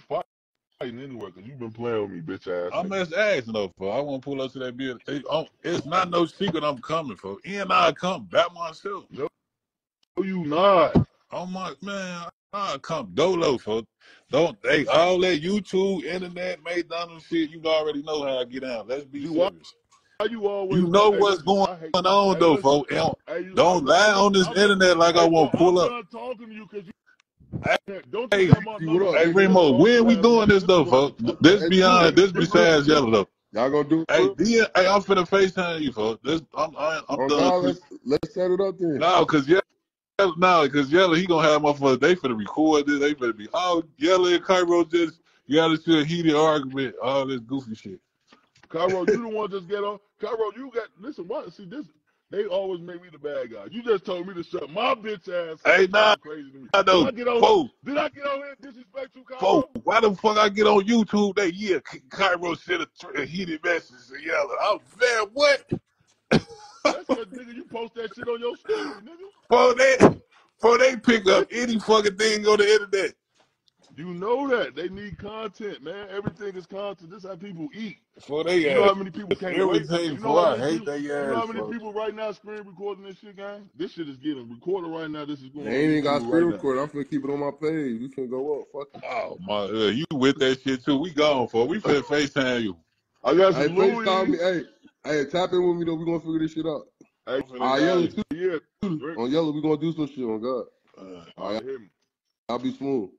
fighting anyway because you been playing with me, bitch ass I'm just asking though, folks. I want to pull up to that building. It- um, it's not no secret I'm coming, folks. And I come back myself. No, you not. I'm like, man, I come dolo, folks. Don't they all that YouTube, internet, McDonald's shit? You already know how I get out. Let's be why, serious. why you always You know what's going I on Hey, though, folks. Don't, Hey, you, don't lie on this I'm internet like I Hey, bro, want to I'm pull up. talking to you because you Hey, don't hey, got my See, what number. up, hey, Hey, nigga? listen, Riemoh, funky when we doing this This though, folks? This beyond, this it. This Do it. besides Yella though. Y'all gonna do it? Hey, for hey, I'm finna FaceTime you, folks. This, I'm, I, I'm Oh done. God, Quick. let's let's set it up then. No, cause Yella, no, cause Yella, he gonna have motherfuckers. They finna record this. They finna be, oh, Yella and Cairo just got into a heated argument. All this goofy shit. Cairo, you the one just get on. Cairo, you got listen. What? See this? They always make me the bad guy. You just told me to shut my bitch ass up. Hey, nah, crazy to me. I know. Did I get on? Did I get on here and disrespect you, Folks, Cairo? why the fuck I get on YouTube that yeah, Cairo sent a, a heated message to Yella? I'm man, what? That's cause nigga, you post that shit on your story, nigga. For they, for they pick up any fucking thing on the internet. You know that they need content, man. Everything is content. This is how people eat. For they You know how many people can't wait. You know I hate people. they You know how many folks. people right now screen recording this shit, gang? This shit is getting recorded right now. This is going They ain't even got screen right record. I'm finna keep it on my page. We finna go up. Fuck. Oh my, uh, you with that shit too? We gone for. We finna Facetime you. I got some Hey, FaceTime me. Hey, hey, tap in with me though. We gonna figure this shit out. Hey, I'm finna All right, Yella you. too. yeah. On Yella, we gonna do some shit on God. Uh, All right, right, hit me. I'll be smooth.